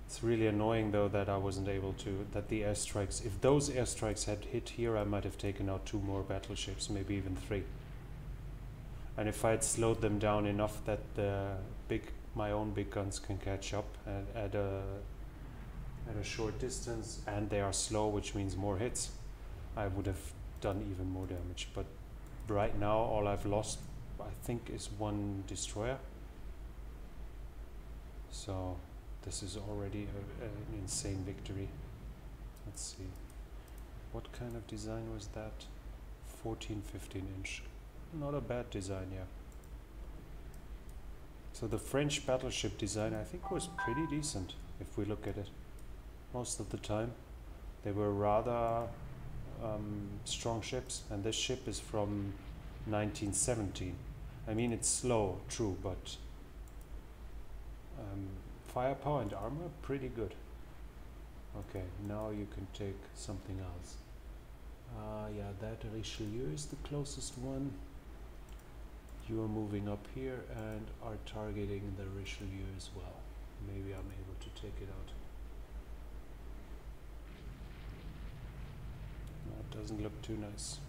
It's really annoying though that I wasn't able to, that the airstrikes, if those airstrikes had hit here, I might have taken out two more battleships, maybe even three. And if I had slowed them down enough that the big, my own big guns can catch up at, at a at a short distance, and they are slow, which means more hits, I would have done even more damage. But right now, all I've lost, I think, is one destroyer. So this is already a, an insane victory. Let's see. What kind of design was that? 14, 15 inch. Not a bad design, yeah. So the French battleship design I think was pretty decent if we look at it. Most of the time they were rather um, strong ships and this ship is from 1917. I mean it's slow, true, but um, firepower and armor pretty good. Okay, now you can take something else. Uh, yeah, that Richelieu is the closest one. You are moving up here and are targeting the Richelieu as well. Maybe I'm able to take it out. No, doesn't look too nice.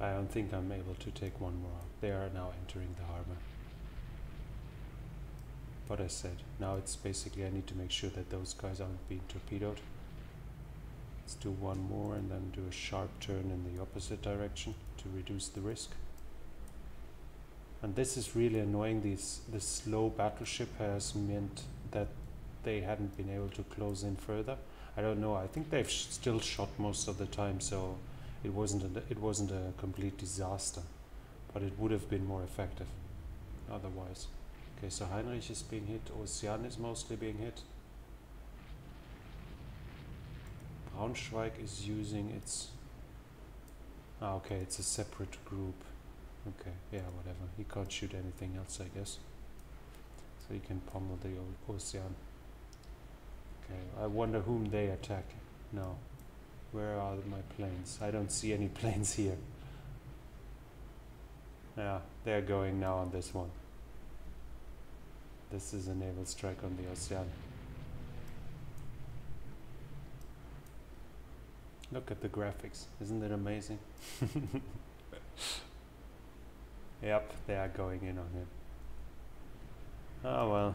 I don't think I'm able to take one more. They are now entering the harbor. But I said, now it's basically I need to make sure that those guys aren't being torpedoed. Let's do one more and then do a sharp turn in the opposite direction to reduce the risk. And this is really annoying. This, this slow battleship has meant that they hadn't been able to close in further. I don't know. I think they've sh still shot most of the time, so it wasn't a, it wasn't a complete disaster, but it would have been more effective otherwise. Okay, so Heinrich is being hit. Ocean is mostly being hit. Braunschweig is using its. Ah, okay, it's a separate group. Okay, yeah, whatever. He can't shoot anything else, I guess. So he can pummel the Ocean. Okay, I wonder whom they attack. No. Where are my planes? I don't see any <laughs> planes here. Yeah, they're going now on this one. This is a naval strike on the Ocean. Look at the graphics. Isn't it amazing? <laughs> yep, they are going in on him. Oh well.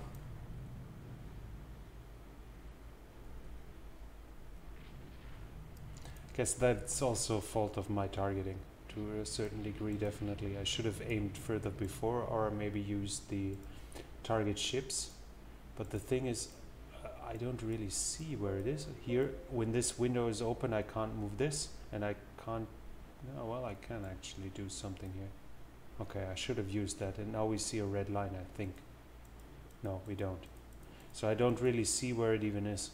Guess that's also a fault of my targeting to a certain degree definitely. I should have aimed further before or maybe used the target ships. But the thing is I don't really see where it is. Here, when this window is open, I can't move this, and I can't, no, well, I can actually do something here. Okay, I should have used that, and now we see a red line, I think. No, we don't. So I don't really see where it even is.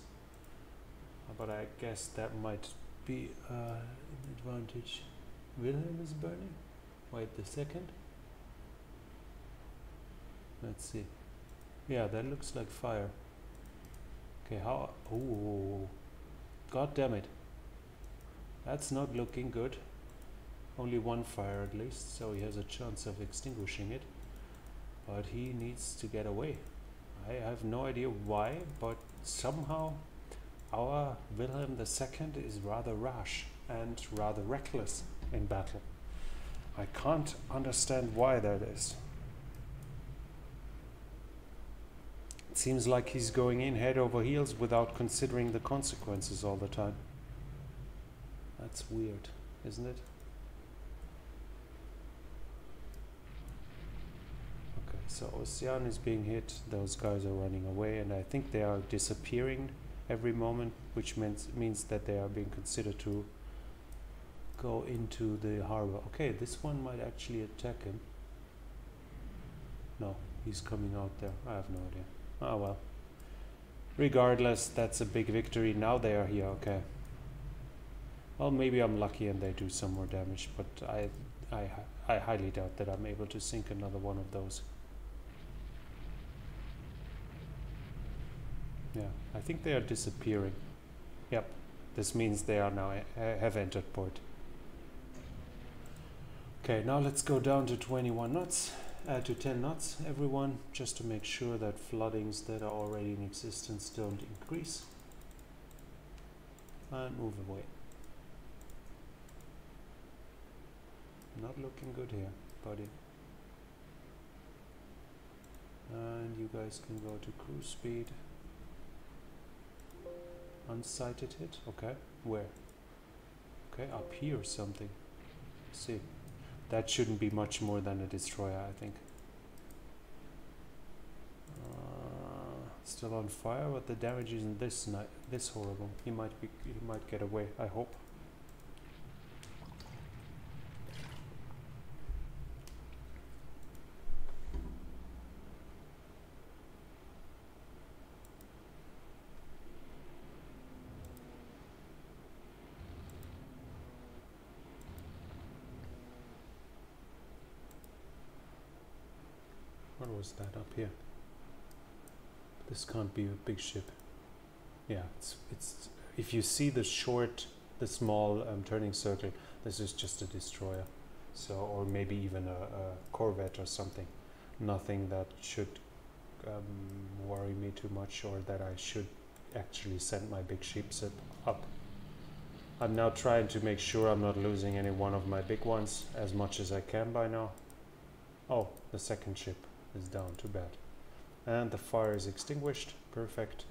But I guess that might be uh, an advantage. Wilhelm is burning? Wait the second. Let's see. Yeah, that looks like fire. Okay, how? Oh, god damn it. That's not looking good. Only one fire at least, so he has a chance of extinguishing it. But he needs to get away. I have no idea why, but somehow our Wilhelm II is rather rash and rather reckless in battle. I can't understand why that is. It seems like he's going in head over heels without considering the consequences all the time. That's weird, isn't it? Okay, so Ocean is being hit, those guys are running away, and I think they are disappearing every moment, which means, means that they are being considered to go into the harbor. Okay, this one might actually attack him. No, he's coming out there. I have no idea. Oh well. Regardless, that's a big victory. Now they are here, okay. Well, maybe I'm lucky and they do some more damage, but I, I, I highly doubt that I'm able to sink another one of those. Yeah, I think they are disappearing. Yep, this means they are now have entered port. Okay, now let's go down to 21 knots, uh, to 10 knots, everyone, just to make sure that floodings that are already in existence don't increase. And move away. Not looking good here, buddy. And you guys can go to cruise speed. Unsighted hit, okay. Where? Okay, up here or something. Let's see. That shouldn't be much more than a destroyer, I think. Uh, still on fire, but the damage isn't this this horrible. He might be he might get away. I hope. That up here? This can't be a big ship. Yeah, it's it's. If you see the short, the small um, turning circle, this is just a destroyer. So, or maybe even a, a corvette or something. Nothing that should um, worry me too much, or that I should actually send my big ships up. I'm now trying to make sure I'm not losing any one of my big ones as much as I can by now. Oh, the second ship is down, to bed. And the fire is extinguished, perfect.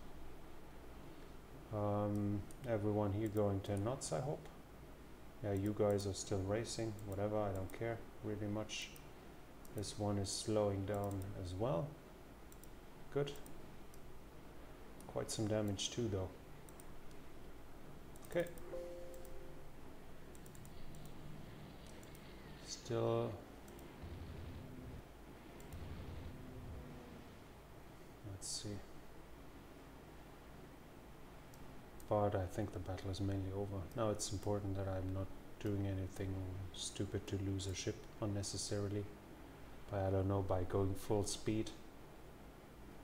Um, everyone here going 10 knots, I hope. Yeah, you guys are still racing, whatever, I don't care really much. This one is slowing down as well. Good. Quite some damage too, though. Okay. Still Let's see. But I think the battle is mainly over. Now it's important that I'm not doing anything stupid to lose a ship unnecessarily. By, I don't know, by going full speed.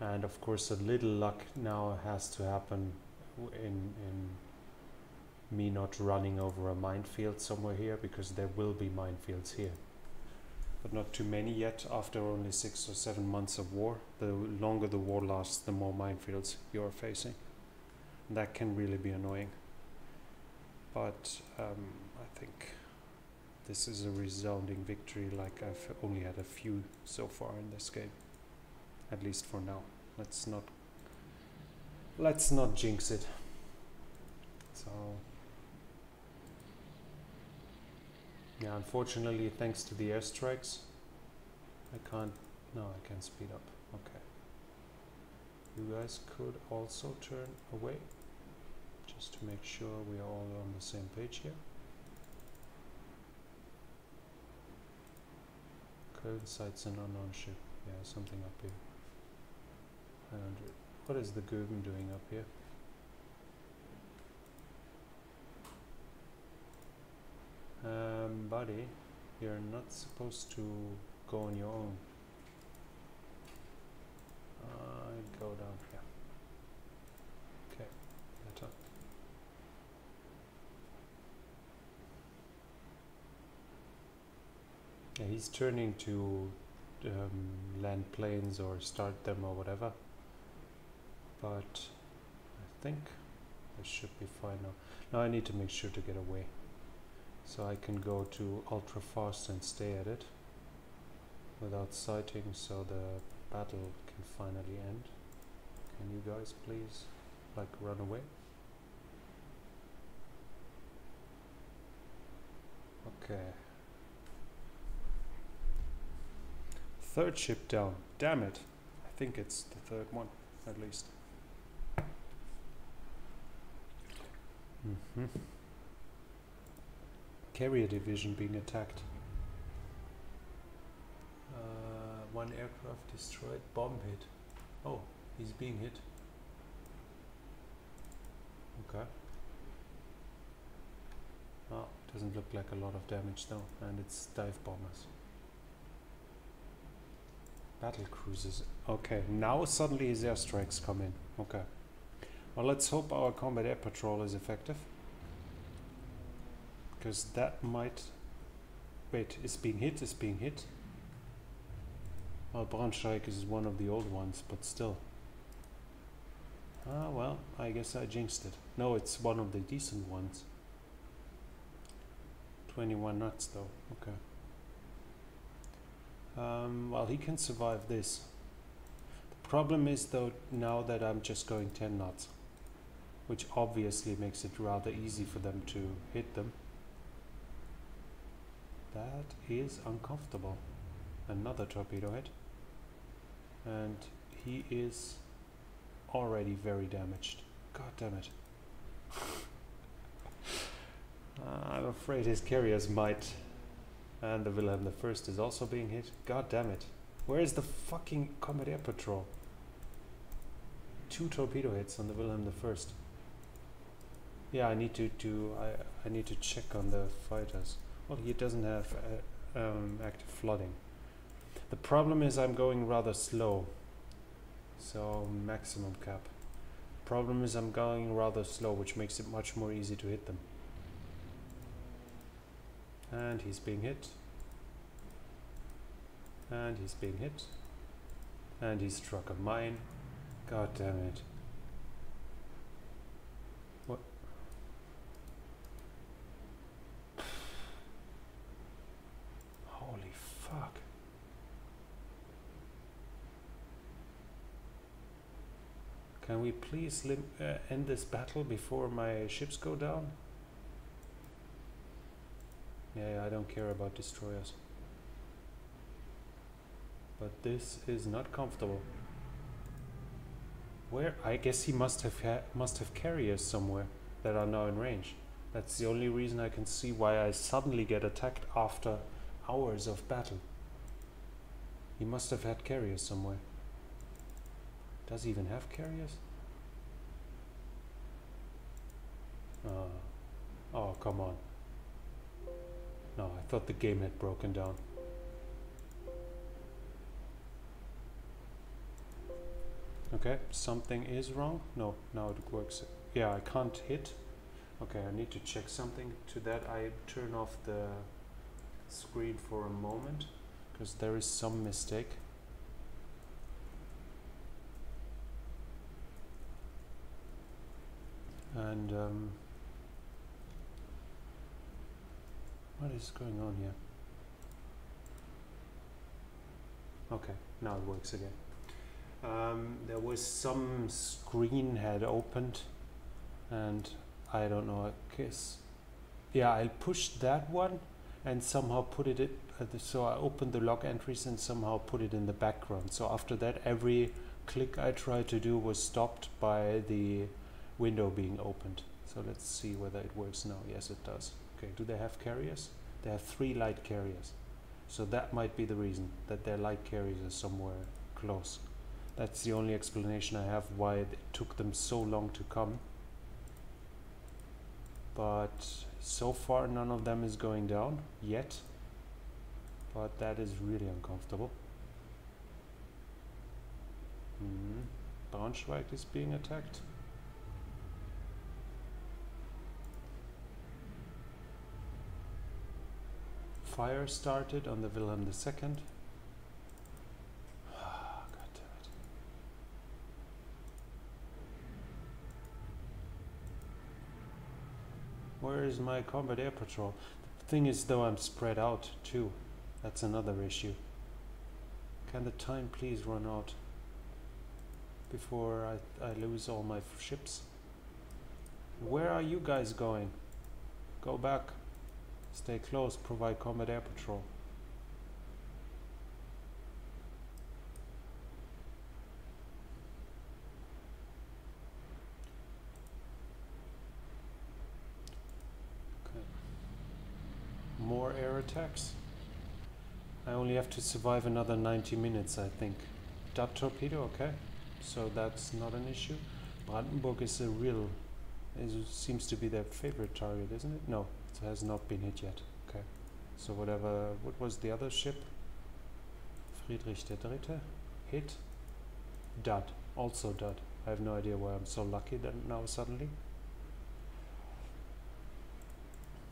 And of course a little luck now has to happen in, in me not running over a minefield somewhere here because there will be minefields here but not too many yet after only six or seven months of war. The longer the war lasts, the more minefields you're facing. That can really be annoying. But um, I think this is a resounding victory like I've only had a few so far in this game. At least for now. Let's not let's not jinx it. So Yeah, unfortunately, thanks to the airstrikes, I can't, no, I can speed up, okay. You guys could also turn away, just to make sure we are all on the same page here. Current sites and unknown ship, yeah, something up here. 900. What is the Guggen doing up here? Um, buddy, you're not supposed to go on your own. Uh, go down here. Okay, up. Yeah, he's turning to um, land planes or start them or whatever. But I think I should be fine now. Now I need to make sure to get away. So I can go to ultra fast and stay at it without sighting so the battle can finally end. Can you guys please like run away? Okay. Third ship down. Damn it. I think it's the third one, at least. Mm -hmm carrier division being attacked. Uh, one aircraft destroyed, bomb hit. Oh, he's being hit. Okay. Oh, doesn't look like a lot of damage though, and it's dive bombers. Battle cruisers. Okay, now suddenly his airstrikes come in. Okay. Well, let's hope our combat air patrol is effective because that might wait, it's being hit, it's being hit. Well, Braunschweig is one of the old ones, but still. Ah, well, I guess I jinxed it. No, it's one of the decent ones. 21 knots though, okay. Um, well, he can survive this. The problem is though, now that I'm just going 10 knots, which obviously makes it rather easy for them to hit them. That is uncomfortable. Another torpedo hit. And he is already very damaged. God damn it. uh, <laughs> I'm afraid his carriers might. And the Wilhelm I is also being hit. God damn it. Where is the fucking Combat Air Patrol? Two torpedo hits on the Wilhelm I. Yeah, I need to, to I, I need to check on the fighters. Well, he doesn't have uh, um, active flooding. The problem is I'm going rather slow. So maximum cap. Problem is I'm going rather slow, which makes it much more easy to hit them. And he's being hit. And he's being hit. And he struck a mine. God damn it. Can we please uh, end this battle before my ships go down? Yeah, I don't care about destroyers. But this is not comfortable. Where? I guess he must have must have carriers somewhere that are now in range. That's the only reason I can see why I suddenly get attacked after hours of battle. He must have had carriers somewhere. Does he even have carriers? Uh, oh, come on. No, I thought the game had broken down. Okay, something is wrong. No, now it works. Yeah, I can't hit. Okay, I need to check something. To that, I turn off the screen for a moment because there is some mistake. And um, what is going on here? Okay now it works again. Um, there was some screen had opened and I don't know I guess yeah I pushed that one and somehow put it in, uh, so I opened the log entries and somehow put it in the background. So after that every click I tried to do was stopped by the window being opened. So let's see whether it works now. Yes, it does. Okay, do they have carriers? They have three light carriers. So that might be the reason that their light carriers are somewhere close. That's the only explanation I have why it took them so long to come. But so far none of them is going down yet. But that is really uncomfortable. Mm. Braunschweig is being attacked. Fire started on the Wilhelm II. Ah, God damn it. Where is my combat air patrol? The thing is though I'm spread out too. That's another issue. Can the time please run out before I, I lose all my ships? Where are you guys going? Go back. Stay close, provide combat air patrol. Okay. More air attacks. I only have to survive another 90 minutes, I think. Dot torpedo, okay. So that's not an issue. Brandenburg is a real, it seems to be their favorite target, isn't it? No, it has not been hit yet. Okay. So whatever, what was the other ship? Friedrich der Dritte? Hit? Dud. Also dud. I have no idea why I'm so lucky that now suddenly.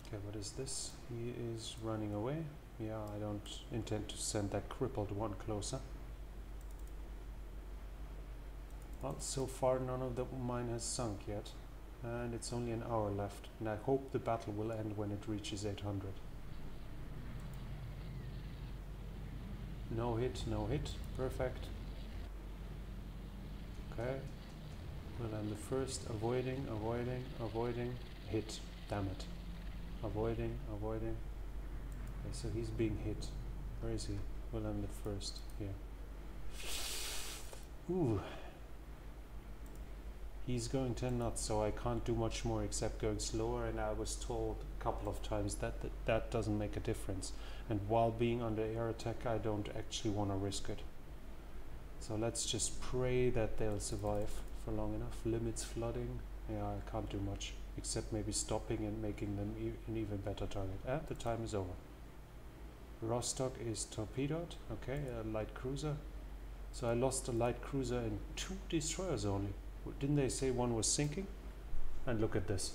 Okay, what is this? He is running away. yeah, I don't intend to send that crippled one closer. Well, so far none of the mine has sunk yet, and it's only an hour left, and I hope the battle will end when it reaches 800. No hit, no hit, perfect. Okay, Wilhelm the first, avoiding, avoiding, avoiding, hit, damn it. Avoiding, avoiding. Okay, so he's being hit. Where is he? Wilhelm the first, here. Ooh, He's going 10 knots, so I can't do much more except going slower. And I was told a couple of times that that, that doesn't make a difference. And while being under air attack, I don't actually want to risk it. So let's just pray that they'll survive for long enough. Limits flooding. Yeah, I can't do much except maybe stopping and making them e an even better target. And the time is over. Rostock is torpedoed. Okay, a light cruiser. So I lost a light cruiser and two destroyers only. Didn't they say one was sinking? And look at this.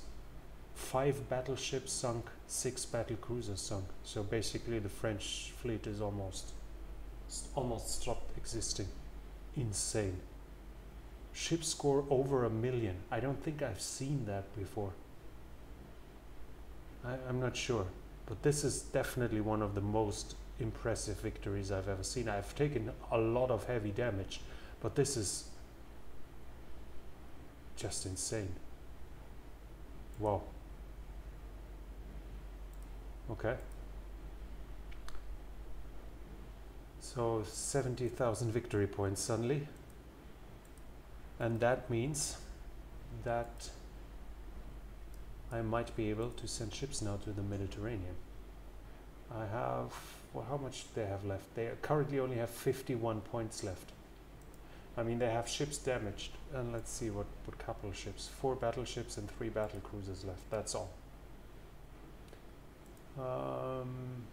Five battleships sunk, six battle cruisers sunk. So basically the French fleet is almost almost stopped existing. Insane. Ship score over a million. I don't think I've seen that before. I, I'm not sure. But this is definitely one of the most impressive victories I've ever seen. I've taken a lot of heavy damage, but this is just insane. Wow. Okay. So 70,000 victory points suddenly. And that means that I might be able to send ships now to the Mediterranean. I have, well, how much they have left? They currently only have 51 points left. I mean, they have ships damaged. And let's see what, what couple ships. Four battleships and three battle cruisers left. That's all. Um,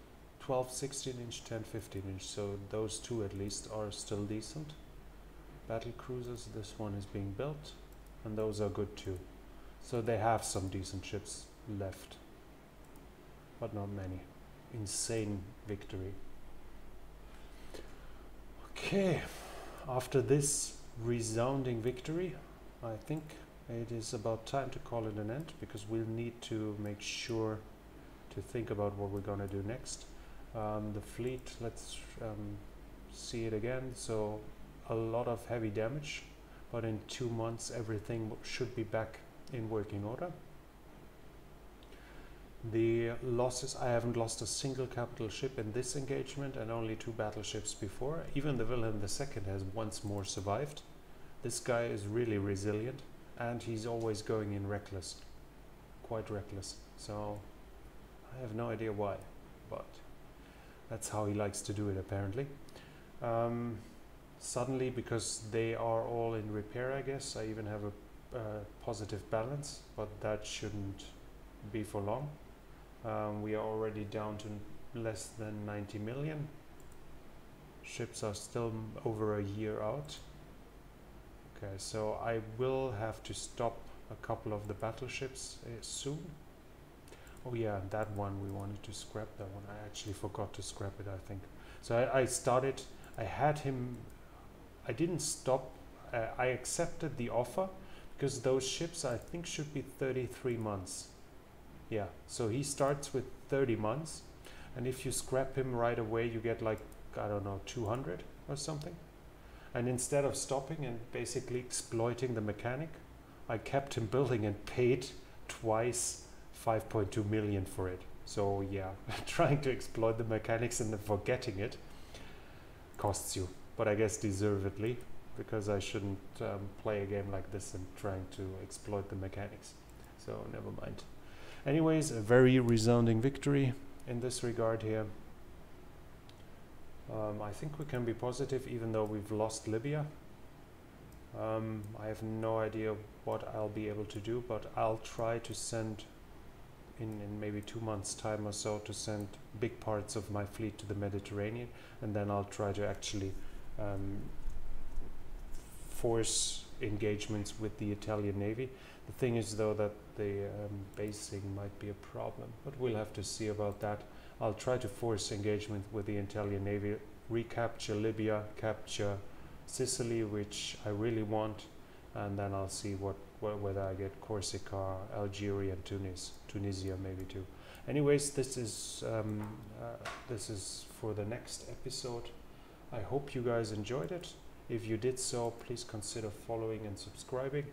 12, 16 inch, 10, 15 inch. So those two at least are still decent. Battle cruisers, this one is being built. And those are good too. So they have some decent ships left. But not many. Insane victory. Okay after this resounding victory, I think it is about time to call it an end because we'll need to make sure to think about what we're going to do next. Um, the fleet, let's um, see it again. So a lot of heavy damage, but in two months everything should be back in working order. The losses, I haven't lost a single capital ship in this engagement and only two battleships before. Even the Wilhelm II has once more survived. This guy is really resilient and he's always going in reckless, quite reckless. So I have no idea why, but that's how he likes to do it apparently. Um, suddenly, because they are all in repair, I guess, I even have a uh, positive balance, but that shouldn't be for long. Um, we are already down to less than 90 million. Ships are still over a year out. Okay, so I will have to stop a couple of the battleships uh, soon. Oh yeah, that one we wanted to scrap that one. I actually forgot to scrap it, I think. So I, I started, I had him, I didn't stop, uh, I accepted the offer because those ships I think should be 33 months. Yeah, so he starts with 30 months, and if you scrap him right away, you get like, I don't know, 200 or something. And instead of stopping and basically exploiting the mechanic, I kept him building and paid twice 5.2 million for it. So yeah, <laughs> trying to exploit the mechanics and then forgetting it costs you, but I guess deservedly because I shouldn't um, play a game like this and trying to exploit the mechanics. So never mind. Anyways, a very resounding victory in this regard here. Um, I think we can be positive even though we've lost Libya. Um, I have no idea what I'll be able to do, but I'll try to send in, in maybe two months time or so to send big parts of my fleet to the Mediterranean and then I'll try to actually um, force engagements with the Italian Navy. The thing is though that the um, basing might be a problem, but we'll have to see about that. I'll try to force engagement with the Italian Navy, recapture Libya, capture Sicily, which I really want, and then I'll see what, wh- whether I get Corsica, Algeria, and Tunis, Tunisia maybe too. Anyways, this is um, uh, this is for the next episode. I hope you guys enjoyed it. If you did so, please consider following and subscribing.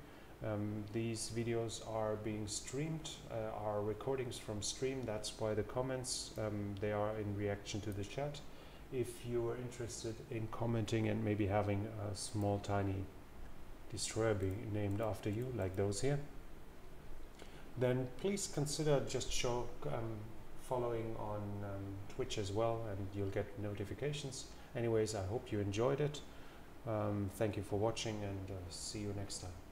Um, these videos are being streamed, uh, are recordings from stream. That's why the comments um, they are in reaction to the chat. If you are interested in commenting and maybe having a small, tiny destroyer be named after you, like those here, then please consider just show um, following on um, Twitch as well, and you'll get notifications. Anyways, I hope you enjoyed it. Um, thank you for watching, and uh, see you next time.